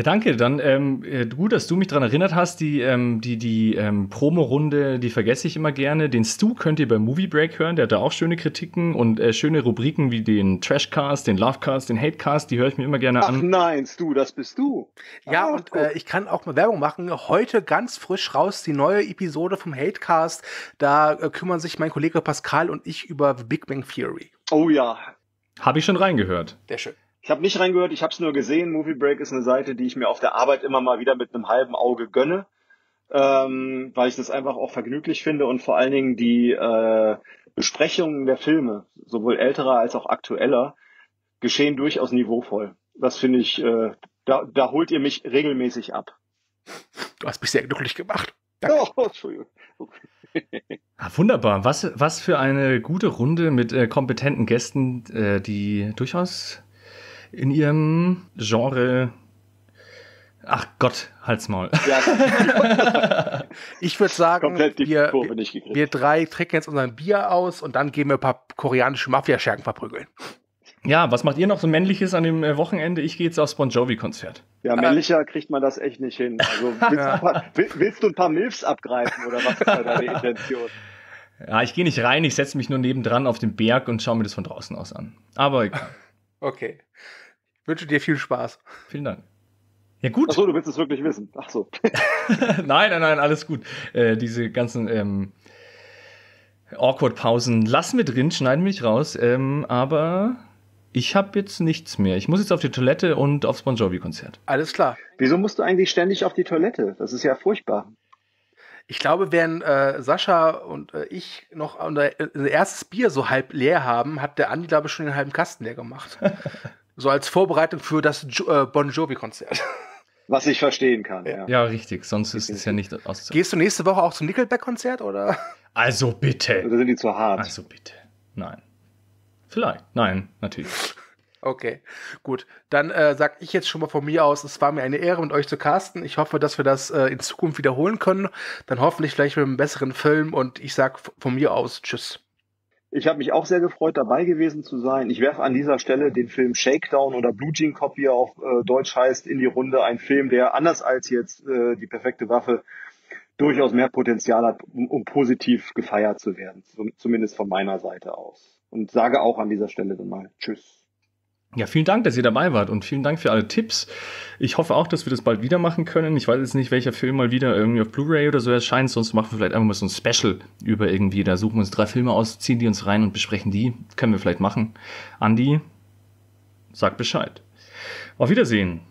Ja, danke. Dann ähm, äh, gut, dass du mich daran erinnert hast. Die, ähm, die, die ähm, Promo-Runde, die vergesse ich immer gerne. Den Stu könnt ihr bei Movie Break hören. Der hat da auch schöne Kritiken und äh, schöne Rubriken wie den Trashcast, den Lovecast, den Hatecast. Die höre ich mir immer gerne Ach an. Ach nein, Stu, das bist du. Ja, ah, und äh, ich kann auch mal Werbung machen. Heute ganz frisch raus die neue Episode vom Hatecast. Da äh, kümmern sich mein Kollege Pascal und ich über The Big Bang Theory. Oh ja. Habe ich schon reingehört. Sehr schön. Ich habe nicht reingehört, ich habe es nur gesehen. Movie Break ist eine Seite, die ich mir auf der Arbeit immer mal wieder mit einem halben Auge gönne, ähm, weil ich das einfach auch vergnüglich finde und vor allen Dingen die äh, Besprechungen der Filme, sowohl älterer als auch aktueller, geschehen durchaus niveauvoll. Das finde ich, äh, da, da holt ihr mich regelmäßig ab. Du hast mich sehr glücklich gemacht. Danke. Oh, Entschuldigung. Ah, wunderbar. Was, was für eine gute Runde mit äh, kompetenten Gästen, äh, die durchaus in ihrem Genre. Ach Gott, halt's Maul. Ja. ich würde sagen, wir, wir drei trinken jetzt unser Bier aus und dann gehen wir ein paar koreanische Mafia-Schergen verprügeln. Ja, was macht ihr noch so männliches an dem äh, Wochenende? Ich gehe jetzt aufs Bon Jovi-Konzert. Ja, männlicher kriegt man das echt nicht hin. Also willst, ja. du, paar, willst du ein paar Milfs abgreifen oder was ist da deine Intention? Ja, ich gehe nicht rein, ich setze mich nur nebendran auf den Berg und schaue mir das von draußen aus an. Aber egal. Okay Wünsche dir viel Spaß. Vielen Dank. Ja, gut. Achso, du willst es wirklich wissen. Ach so. nein, nein, nein, alles gut. Äh, diese ganzen ähm, Awkward-Pausen lassen wir drin, schneiden mich raus. Ähm, aber ich habe jetzt nichts mehr. Ich muss jetzt auf die Toilette und aufs Bon Jovi-Konzert. Alles klar. Wieso musst du eigentlich ständig auf die Toilette? Das ist ja furchtbar. Ich glaube, während äh, Sascha und äh, ich noch unser äh, erstes Bier so halb leer haben, hat der Andi, glaube ich, schon den halben Kasten leer gemacht. so als Vorbereitung für das jo äh, Bon Jovi-Konzert. Was ich verstehen kann, ja. Ja, richtig. Sonst ist es ja nicht auszuhalten. Gehst du nächste Woche auch zum Nickelback-Konzert, oder? Also bitte. Oder sind die zu hart? Also bitte. Nein. Vielleicht. Nein, natürlich. Okay, gut. Dann äh, sag ich jetzt schon mal von mir aus, es war mir eine Ehre, mit euch zu casten. Ich hoffe, dass wir das äh, in Zukunft wiederholen können. Dann hoffentlich vielleicht mit einem besseren Film und ich sag von mir aus Tschüss. Ich habe mich auch sehr gefreut, dabei gewesen zu sein. Ich werfe an dieser Stelle den Film Shakedown oder Blue Jean Cop, wie er auf äh, Deutsch heißt, in die Runde. Ein Film, der anders als jetzt äh, die perfekte Waffe durchaus mehr Potenzial hat, um, um positiv gefeiert zu werden. Zumindest von meiner Seite aus. Und sage auch an dieser Stelle dann mal Tschüss. Ja, vielen Dank, dass ihr dabei wart und vielen Dank für alle Tipps. Ich hoffe auch, dass wir das bald wieder machen können. Ich weiß jetzt nicht, welcher Film mal wieder irgendwie auf Blu-ray oder so erscheint, sonst machen wir vielleicht einfach mal so ein Special über irgendwie. Da suchen wir uns drei Filme aus, ziehen die uns rein und besprechen die. Können wir vielleicht machen. Andi, sag Bescheid. Auf Wiedersehen.